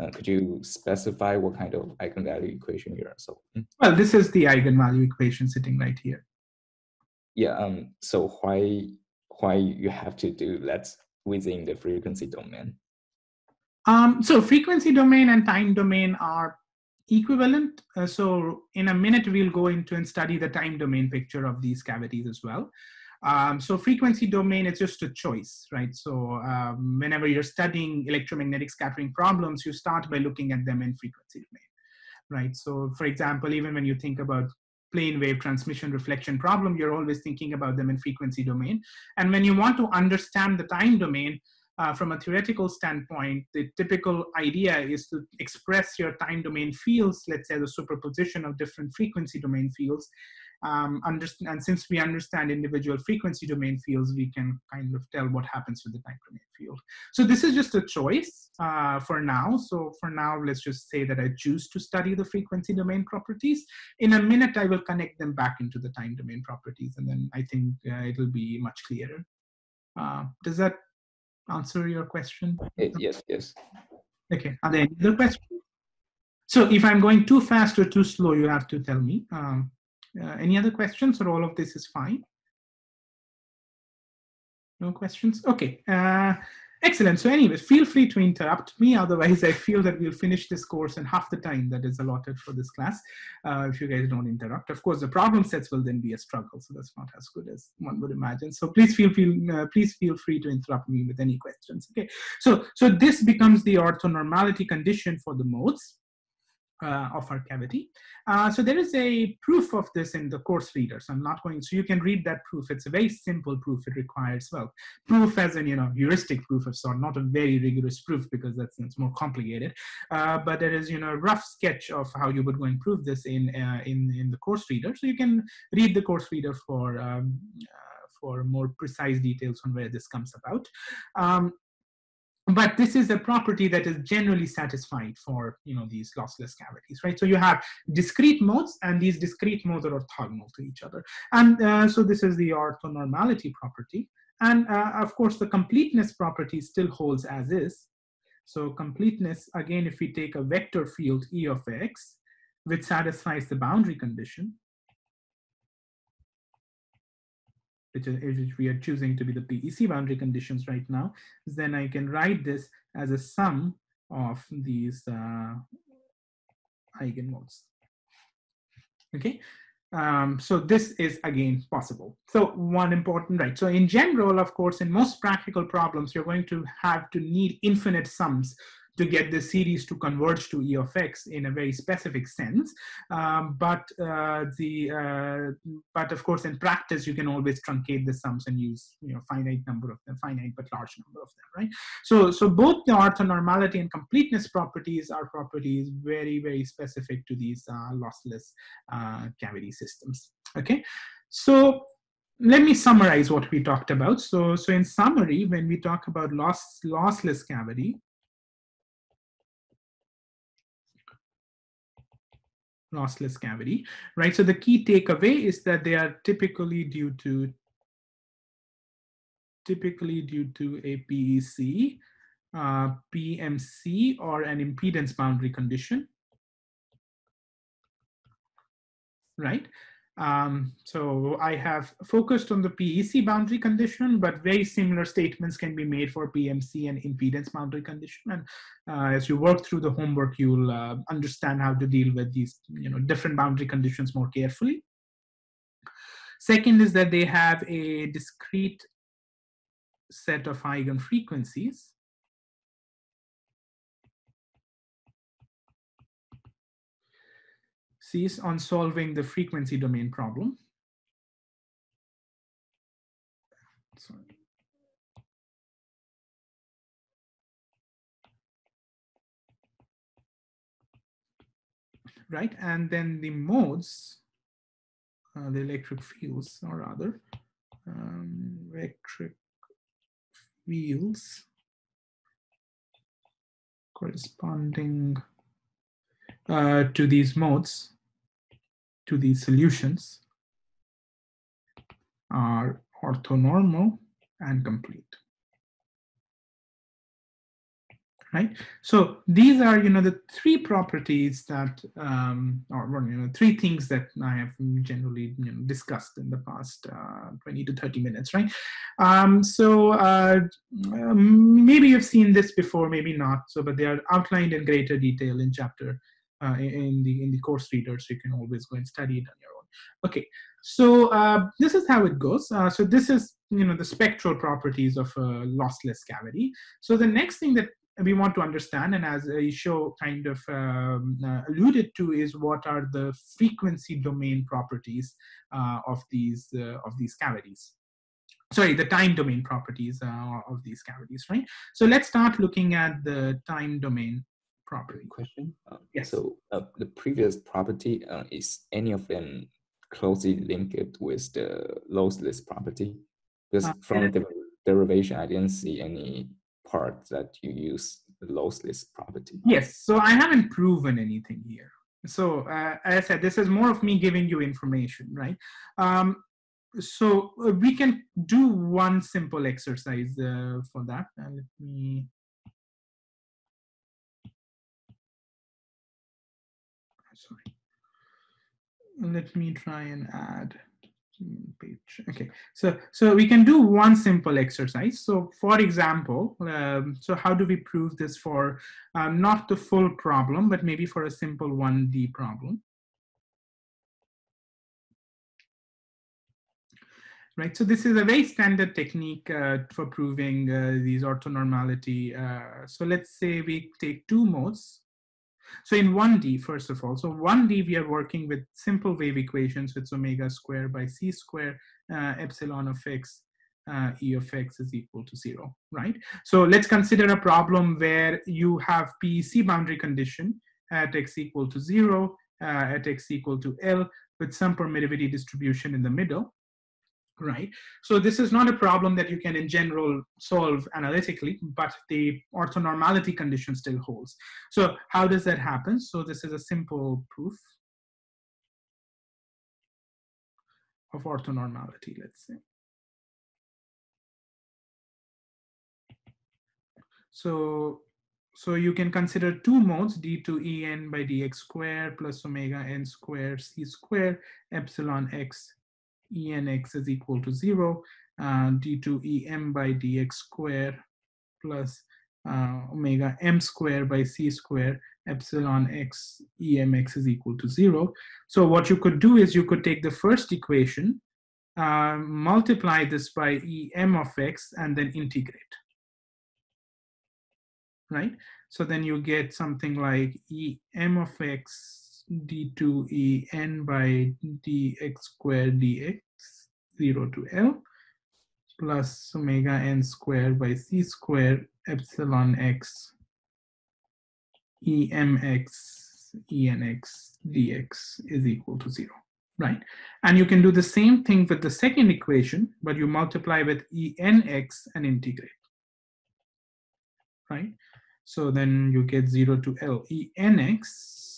Uh, could you specify what kind of eigenvalue equation you're solving? Well, this is the eigenvalue equation sitting right here yeah um so why why you have to do that within the frequency domain um so frequency domain and time domain are equivalent uh, so in a minute we'll go into and study the time domain picture of these cavities as well um, so frequency domain is just a choice, right? So um, whenever you're studying electromagnetic scattering problems, you start by looking at them in frequency domain, right? So for example, even when you think about plane wave transmission reflection problem, you're always thinking about them in frequency domain. And when you want to understand the time domain, uh, from a theoretical standpoint, the typical idea is to express your time domain fields, let's say the superposition of different frequency domain fields, um, understand, and since we understand individual frequency domain fields, we can kind of tell what happens with the time domain field. So this is just a choice uh, for now. So for now, let's just say that I choose to study the frequency domain properties. In a minute, I will connect them back into the time domain properties, and then I think uh, it'll be much clearer. Uh, does that answer your question? Yes, yes. Okay, are there any other questions? So if I'm going too fast or too slow, you have to tell me. Um, uh, any other questions or all of this is fine? No questions? Okay. Uh, excellent. So anyways, feel free to interrupt me. Otherwise, I feel that we'll finish this course in half the time that is allotted for this class uh, if you guys don't interrupt. Of course, the problem sets will then be a struggle. So that's not as good as one would imagine. So please feel, feel uh, please feel free to interrupt me with any questions. Okay. So, so this becomes the orthonormality condition for the modes uh, of our cavity. Uh, so there is a proof of this in the course reader. So I'm not going, so you can read that proof. It's a very simple proof. It requires, well, proof as in, you know, heuristic proof of sort, not a very rigorous proof because that's it's more complicated. Uh, but there is, you know, a rough sketch of how you would go and prove this in, uh, in, in the course reader. So you can read the course reader for, um, uh, for more precise details on where this comes about. Um, but this is a property that is generally satisfied for you know these lossless cavities right? So you have discrete modes and these discrete modes are orthogonal to each other. And uh, so this is the orthonormality property. And uh, of course the completeness property still holds as is. So completeness again if we take a vector field e of x which satisfies the boundary condition which, is, which we are choosing to be the PEC boundary conditions right now, then I can write this as a sum of these uh, eigenmodes. Okay, um, so this is again possible. So one important, right? So in general, of course, in most practical problems, you're going to have to need infinite sums to get the series to converge to E of x in a very specific sense. Um, but uh, the uh, but of course in practice you can always truncate the sums and use you know finite number of them, finite but large number of them, right? So so both the orthonormality and completeness properties are properties very very specific to these uh, lossless uh, cavity systems. Okay, so let me summarize what we talked about. So, so in summary, when we talk about loss, lossless cavity, lossless cavity, right? So the key takeaway is that they are typically due to typically due to a PEC, uh, PMC, or an impedance boundary condition, right? Um, so I have focused on the PEC boundary condition, but very similar statements can be made for PMC and impedance boundary condition. And uh, as you work through the homework, you'll uh, understand how to deal with these you know, different boundary conditions more carefully. Second is that they have a discrete set of eigenfrequencies sees on solving the frequency domain problem. Sorry. Right, and then the modes, uh, the electric fields, or rather, um, electric fields corresponding uh, to these modes to these solutions are orthonormal and complete. Right? So these are you know the three properties that um, or you know three things that i have generally you know, discussed in the past uh, 20 to 30 minutes right? Um, so uh, um, maybe you've seen this before maybe not so but they are outlined in greater detail in chapter uh, in the in the course reader, so you can always go and study it on your own. Okay, so uh, this is how it goes. Uh, so this is you know the spectral properties of a lossless cavity. So the next thing that we want to understand, and as Isho kind of um, uh, alluded to, is what are the frequency domain properties uh, of these uh, of these cavities sorry, the time domain properties uh, of these cavities, right? So let's start looking at the time domain property. Question? Uh, yes. So uh, the previous property, uh, is any of them closely linked with the lossless property? Because uh, from the derivation, I didn't see any part that you use the lossless property. Yes, so I haven't proven anything here. So uh, as I said, this is more of me giving you information, right? Um, so uh, we can do one simple exercise uh, for that. Let me let me try and add page. Okay, so so we can do one simple exercise. So for example, um, so how do we prove this for um, not the full problem, but maybe for a simple 1D problem? Right, so this is a very standard technique uh, for proving uh, these orthonormality. Uh, so let's say we take two modes so in 1D, first of all, so 1D, we are working with simple wave equations with omega square by c square uh, epsilon of x uh, e of x is equal to zero, right? So let's consider a problem where you have PEC boundary condition at x equal to zero, uh, at x equal to L with some permittivity distribution in the middle right? So this is not a problem that you can in general solve analytically, but the orthonormality condition still holds. So how does that happen? So this is a simple proof of orthonormality, let's say. So, so you can consider two modes, d2 en by dx square plus omega n square c square epsilon x enx is equal to 0, uh, d2 em by dx square plus uh, omega m square by c square epsilon x emx is equal to 0. So what you could do is you could take the first equation, uh, multiply this by em of x, and then integrate. Right? So then you get something like em of x d2 en by dx squared dx 0 to L plus omega n squared by c squared epsilon x emx enx dx is equal to 0 right? And you can do the same thing with the second equation but you multiply with enx and integrate right? So then you get 0 to L enx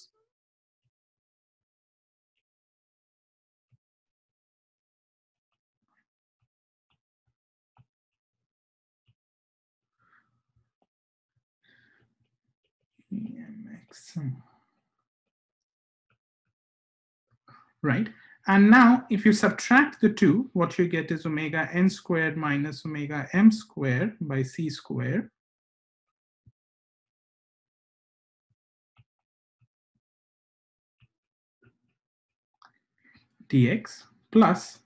Hmm. Right. And now if you subtract the two, what you get is omega n squared minus omega m squared by c squared. dx plus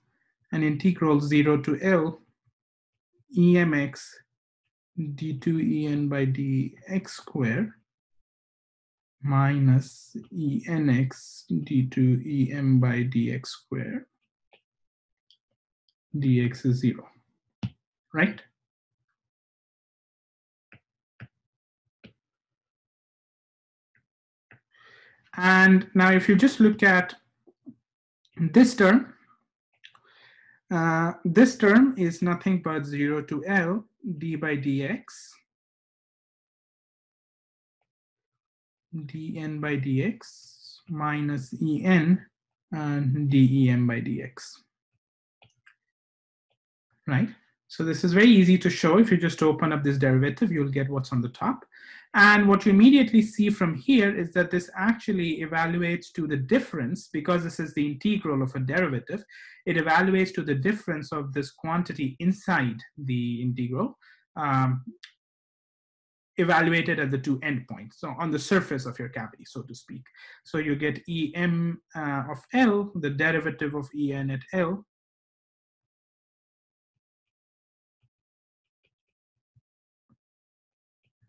an integral 0 to L emx d2 en by dx squared minus enx d2 em by dx squared dx is 0, right? And now if you just look at this term, uh, this term is nothing but 0 to L d by dx dn by dx minus en and dem by dx. Right? So this is very easy to show. If you just open up this derivative, you'll get what's on the top. And what you immediately see from here is that this actually evaluates to the difference, because this is the integral of a derivative, it evaluates to the difference of this quantity inside the integral. Um, evaluated at the two endpoints, so on the surface of your cavity, so to speak. So you get Em uh, of L, the derivative of En at L,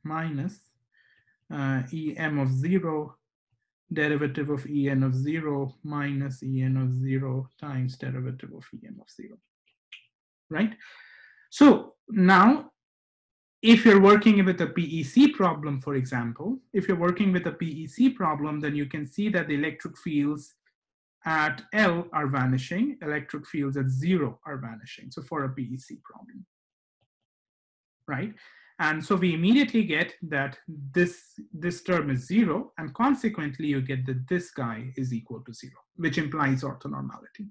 minus uh, Em of 0, derivative of En of 0 minus En of 0 times derivative of em of 0, right? So now if you're working with a PEC problem, for example, if you're working with a PEC problem, then you can see that the electric fields at L are vanishing, electric fields at zero are vanishing. So for a PEC problem, right? And so we immediately get that this, this term is zero, and consequently you get that this guy is equal to zero, which implies orthonormality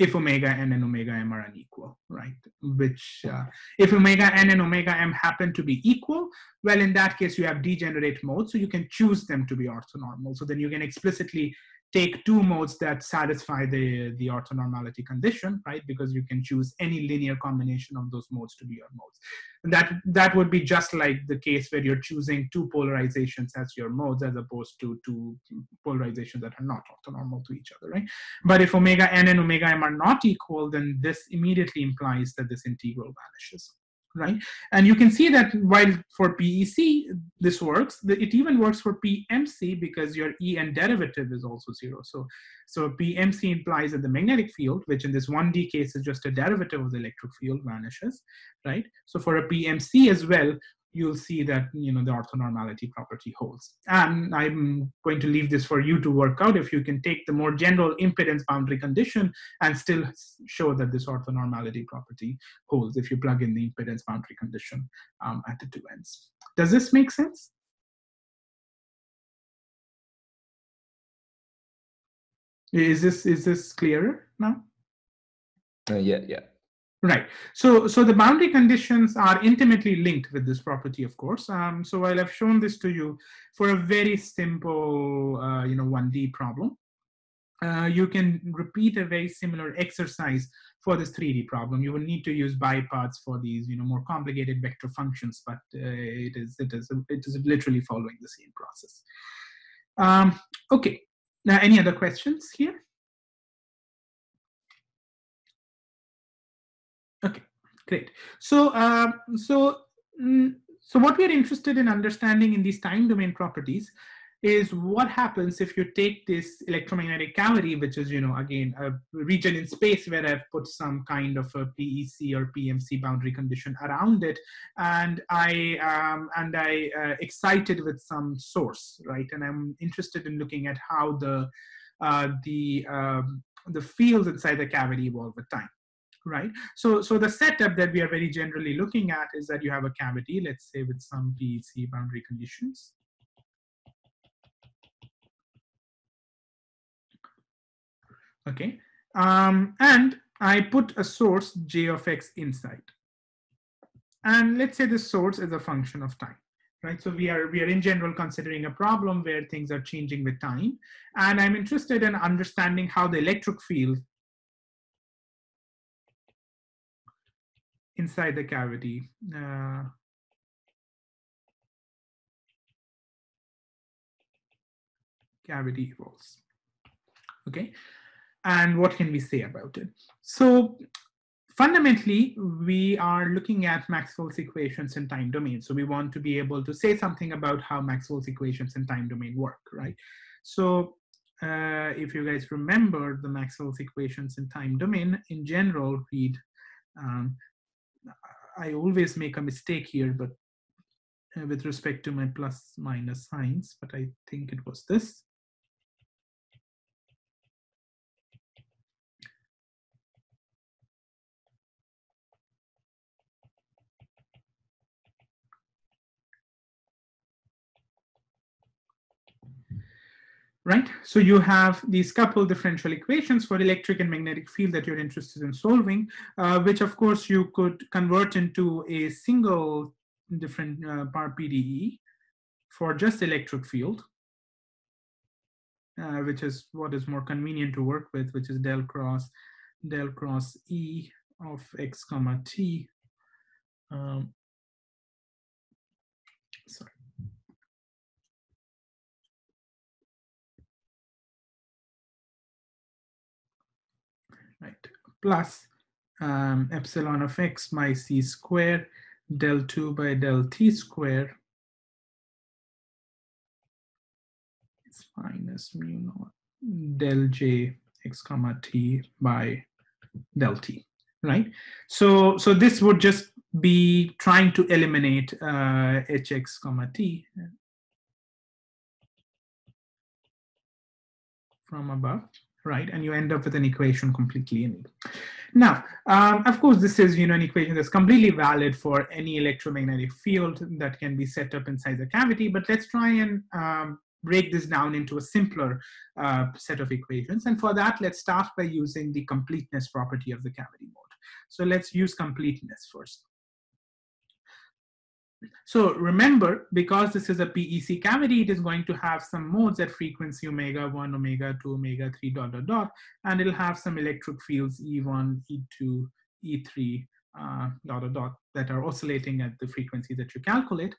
if omega n and omega m are unequal, right? Which, uh, if omega n and omega m happen to be equal, well, in that case, you have degenerate modes, so you can choose them to be orthonormal. So then you can explicitly take two modes that satisfy the, the orthonormality condition, right? Because you can choose any linear combination of those modes to be your modes. And that, that would be just like the case where you're choosing two polarizations as your modes as opposed to two polarizations that are not orthonormal to each other, right? But if omega n and omega m are not equal, then this immediately implies that this integral vanishes right? And you can see that while for PEC this works, it even works for PMC because your En derivative is also zero. So, so PMC implies that the magnetic field, which in this 1D case is just a derivative of the electric field, vanishes, right? So for a PMC as well, you'll see that you know the orthonormality property holds. And I'm going to leave this for you to work out if you can take the more general impedance boundary condition and still show that this orthonormality property holds if you plug in the impedance boundary condition um, at the two ends. Does this make sense? Is this is this clearer now? Uh, yeah, yeah. Right. So, so the boundary conditions are intimately linked with this property, of course. Um, so while I've shown this to you for a very simple, uh, you know, 1D problem, uh, you can repeat a very similar exercise for this 3D problem. You will need to use by parts for these, you know, more complicated vector functions, but uh, it is it is it is literally following the same process. Um, okay. Now, any other questions here? Great. So, uh, so, mm, so what we are interested in understanding in these time domain properties is what happens if you take this electromagnetic cavity, which is, you know, again, a region in space where I've put some kind of a PEC or PMC boundary condition around it, and I um, and I uh, excited with some source, right? And I'm interested in looking at how the uh, the um, the fields inside the cavity evolve with time right? So, so the setup that we are very generally looking at is that you have a cavity, let's say with some PEC boundary conditions. Okay, um, and I put a source j of x inside. And let's say this source is a function of time right? So we are, we are in general considering a problem where things are changing with time. And I'm interested in understanding how the electric field inside the cavity. Uh, cavity evolves. Okay, and what can we say about it? So fundamentally, we are looking at Maxwell's equations in time domain. So we want to be able to say something about how Maxwell's equations in time domain work, right? So uh, if you guys remember the Maxwell's equations in time domain, in general, read um, I always make a mistake here, but uh, with respect to my plus minus signs, but I think it was this. Right? So you have these couple differential equations for electric and magnetic field that you're interested in solving, uh, which of course you could convert into a single different uh, par PDE for just electric field, uh, which is what is more convenient to work with, which is del cross del cross E of x comma t. Um, sorry. right? Plus um, epsilon of x my c square del 2 by del t square is minus mu naught del j x comma t by del t, right? So, so this would just be trying to eliminate uh, hx comma t from above right? And you end up with an equation completely in Now, um, of course, this is you know an equation that's completely valid for any electromagnetic field that can be set up inside the cavity. But let's try and um, break this down into a simpler uh, set of equations. And for that, let's start by using the completeness property of the cavity mode. So let's use completeness first. So remember, because this is a PEC cavity, it is going to have some modes at frequency omega 1, omega 2, omega 3, dot, dot, dot, and it'll have some electric fields E1, E2, E3, uh, dot, dot, dot, that are oscillating at the frequency that you calculate.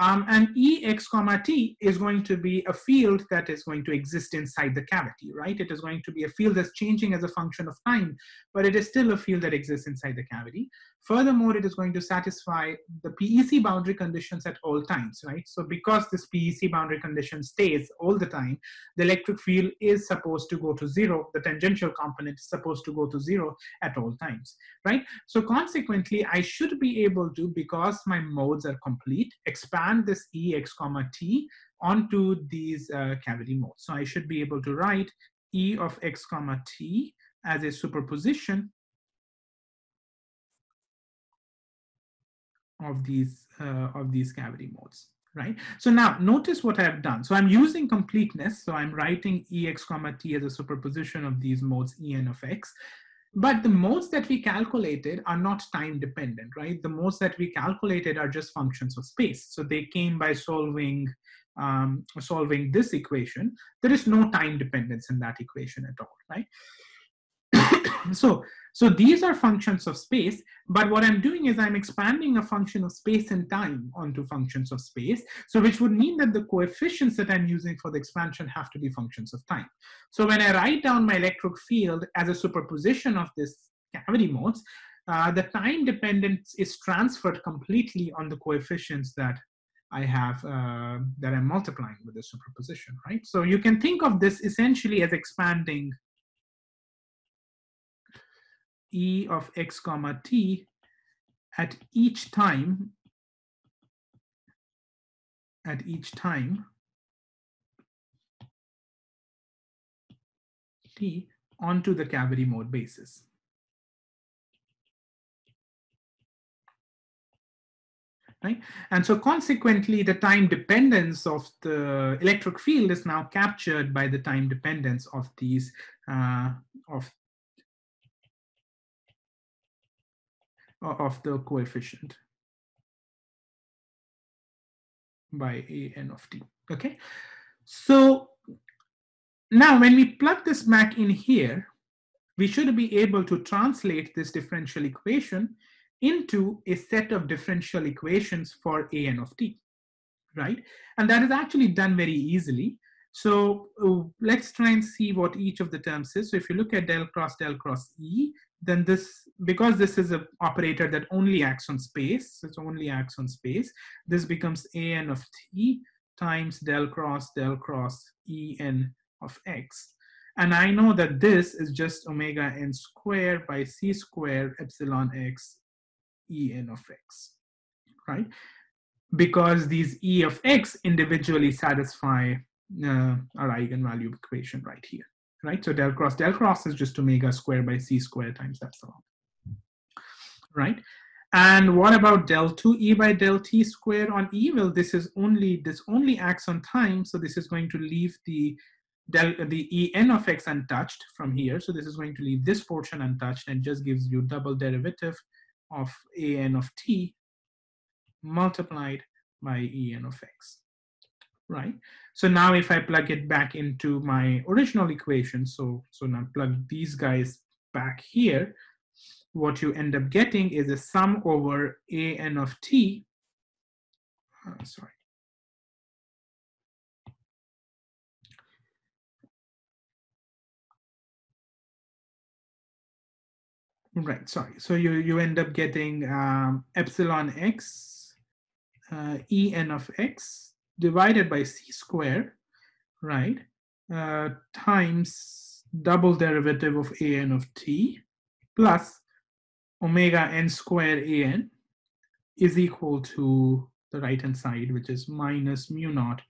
Um, and Ex comma t is going to be a field that is going to exist inside the cavity, right? It is going to be a field that's changing as a function of time, but it is still a field that exists inside the cavity. Furthermore, it is going to satisfy the PEC boundary conditions at all times, right? So because this PEC boundary condition stays all the time, the electric field is supposed to go to zero, the tangential component is supposed to go to zero at all times, right? So consequently, I should be able to, because my modes are complete, expand this Ex comma t onto these uh, cavity modes. So I should be able to write E of x comma t as a superposition of these uh, of these cavity modes right? So now notice what i've done. So i'm using completeness. So i'm writing ex comma t as a superposition of these modes en of x but the modes that we calculated are not time dependent right? The modes that we calculated are just functions of space. So they came by solving um, solving this equation. There is no time dependence in that equation at all right so so these are functions of space, but what I'm doing is I'm expanding a function of space and time onto functions of space. So which would mean that the coefficients that I'm using for the expansion have to be functions of time. So when I write down my electric field as a superposition of this cavity modes, uh, the time dependence is transferred completely on the coefficients that I have uh, that I'm multiplying with the superposition, right? So you can think of this essentially as expanding e of x comma t at each time at each time t onto the cavity mode basis. Right? And so consequently, the time dependence of the electric field is now captured by the time dependence of these uh, of of the coefficient by a n of t. Okay, so now when we plug this back in here, we should be able to translate this differential equation into a set of differential equations for a n of t, right? And that is actually done very easily. So uh, let's try and see what each of the terms is. So if you look at del cross del cross E, then this, because this is an operator that only acts on space, it only acts on space, this becomes an of t times del cross del cross en of x. And I know that this is just omega n squared by c squared epsilon x en of x, right? Because these e of x individually satisfy uh, our eigenvalue equation right here right? So del cross del cross is just omega squared by c squared times epsilon, right? And what about del 2 e by del t squared on e? Well, this is only, this only acts on time, so this is going to leave the del, the en of x untouched from here. So this is going to leave this portion untouched and just gives you double derivative of an of t multiplied by en of x right? So now if I plug it back into my original equation, so, so now plug these guys back here, what you end up getting is a sum over a n of t, uh, sorry, Right, sorry. So you, you end up getting um, epsilon x, uh, e n of x divided by c squared, right, uh, times double derivative of a n of t plus omega n squared a n is equal to the right hand side, which is minus mu naught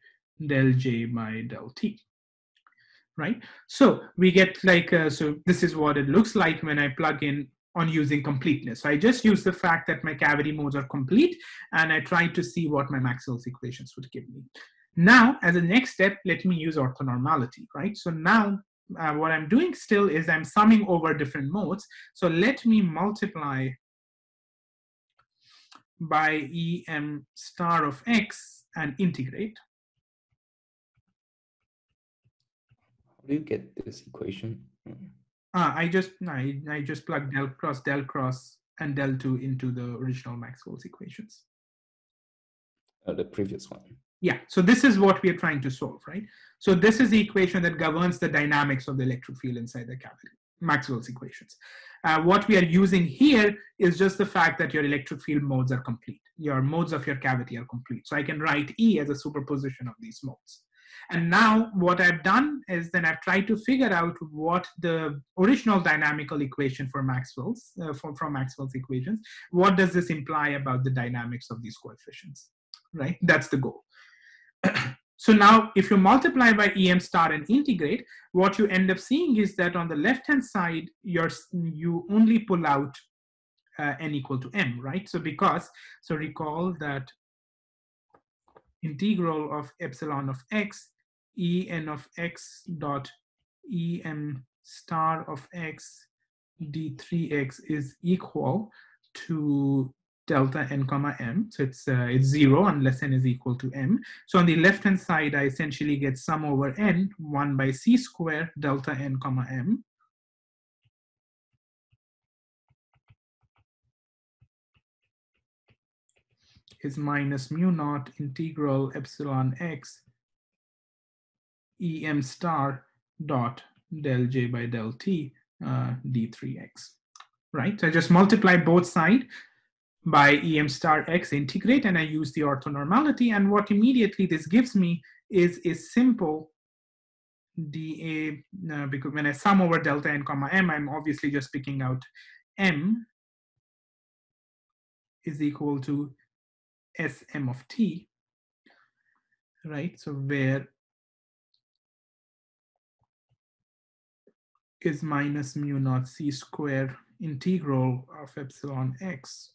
del j by del t. Right? So we get like, uh, so this is what it looks like when I plug in on using completeness. So I just use the fact that my cavity modes are complete and I try to see what my Maxwell's equations would give me. Now, as a next step, let me use orthonormality, right? So now uh, what I'm doing still is I'm summing over different modes. So let me multiply by em star of x and integrate. How do you get this equation? Uh, I just I, I just plug del cross del cross and del 2 into the original Maxwell's equations. Uh, the previous one. Yeah, so this is what we are trying to solve, right? So this is the equation that governs the dynamics of the electric field inside the cavity, Maxwell's equations. Uh, what we are using here is just the fact that your electric field modes are complete. Your modes of your cavity are complete. So I can write E as a superposition of these modes. And now what I've done is then I've tried to figure out what the original dynamical equation for Maxwell's, uh, for, from Maxwell's equations, what does this imply about the dynamics of these coefficients, right? That's the goal. so now if you multiply by em star and integrate, what you end up seeing is that on the left-hand side, you're, you only pull out uh, n equal to m, right? So because, so recall that integral of epsilon of x e n of x dot em star of x d3x is equal to delta n comma m. So it's, uh, it's zero unless n is equal to m. So on the left-hand side, I essentially get sum over n, one by c square delta n comma m. is minus mu naught integral epsilon x em star dot del j by del t uh, d3x, right? So I just multiply both sides by em star x integrate and I use the orthonormality and what immediately this gives me is a simple dA, uh, because when I sum over delta n comma m, I'm obviously just picking out m is equal to Sm of t, right? So where is minus mu naught c square integral of epsilon x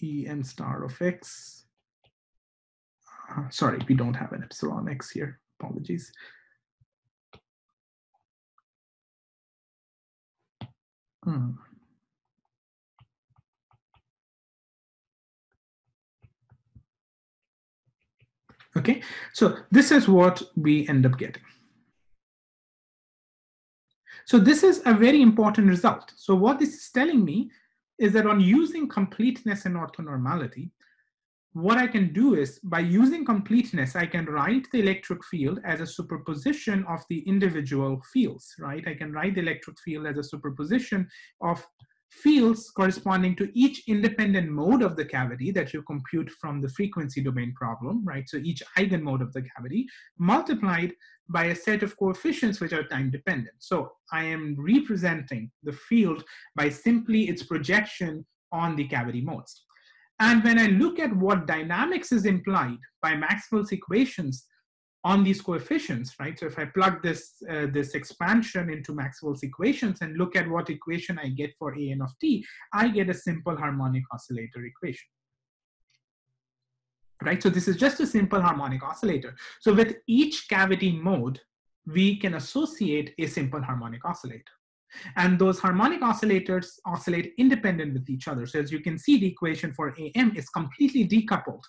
e n star of x. Uh, sorry, we don't have an epsilon x here. Apologies. Hmm. Okay, so this is what we end up getting. So this is a very important result. So what this is telling me is that on using completeness and orthonormality, what I can do is by using completeness, I can write the electric field as a superposition of the individual fields, right? I can write the electric field as a superposition of fields corresponding to each independent mode of the cavity that you compute from the frequency domain problem, right? So each eigenmode of the cavity multiplied by a set of coefficients which are time dependent. So I am representing the field by simply its projection on the cavity modes. And when I look at what dynamics is implied by Maxwell's equations on these coefficients, right? So if I plug this, uh, this expansion into Maxwell's equations and look at what equation I get for a n of t, I get a simple harmonic oscillator equation. Right, so this is just a simple harmonic oscillator. So with each cavity mode, we can associate a simple harmonic oscillator. And those harmonic oscillators oscillate independent with each other. So as you can see, the equation for AM is completely decoupled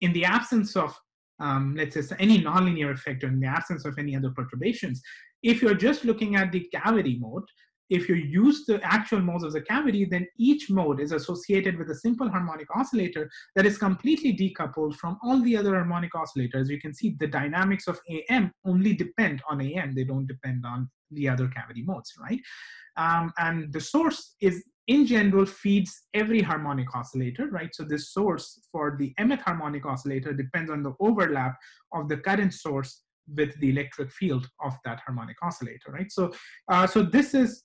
in the absence of um, let's say any nonlinear effect or in the absence of any other perturbations. If you're just looking at the cavity mode, if you use the actual modes of the cavity, then each mode is associated with a simple harmonic oscillator that is completely decoupled from all the other harmonic oscillators. You can see the dynamics of AM only depend on AM. They don't depend on the other cavity modes, right? Um, and the source is in general feeds every harmonic oscillator, right? So this source for the mth harmonic oscillator depends on the overlap of the current source with the electric field of that harmonic oscillator, right? So, uh, so this is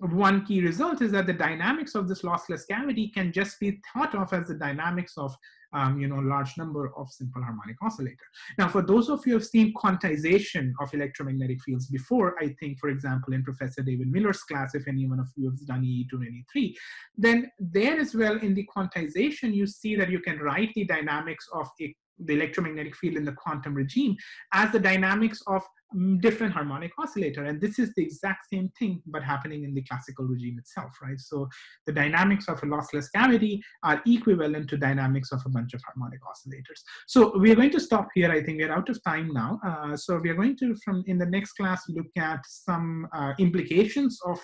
one key result is that the dynamics of this lossless cavity can just be thought of as the dynamics of um, you know large number of simple harmonic oscillator. Now, for those of you who have seen quantization of electromagnetic fields before, I think, for example, in Professor David Miller's class, if anyone of you has done EE2 and EE3, then there as well in the quantization, you see that you can write the dynamics of a, the electromagnetic field in the quantum regime as the dynamics of different harmonic oscillator. And this is the exact same thing, but happening in the classical regime itself, right? So the dynamics of a lossless cavity are equivalent to dynamics of a bunch of harmonic oscillators. So we are going to stop here. I think we're out of time now. Uh, so we are going to, from in the next class, look at some uh, implications of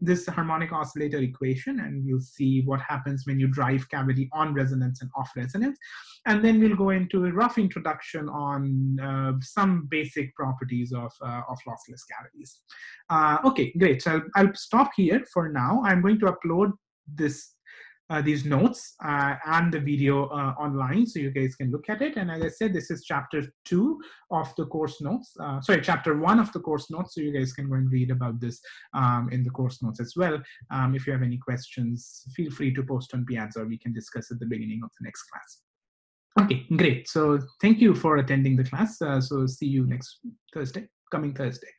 this harmonic oscillator equation and you'll see what happens when you drive cavity on resonance and off resonance. And then we'll go into a rough introduction on uh, some basic properties of, uh, of lossless cavities. Uh, okay, great. So I'll, I'll stop here for now. I'm going to upload this uh, these notes uh, and the video uh, online so you guys can look at it. And as I said, this is chapter two of the course notes. Uh, sorry, chapter one of the course notes. So you guys can go and read about this um, in the course notes as well. Um, if you have any questions, feel free to post on Piazza. We can discuss at the beginning of the next class. Okay, great. So thank you for attending the class. Uh, so see you next Thursday, coming Thursday.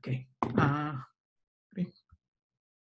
Okay. Uh,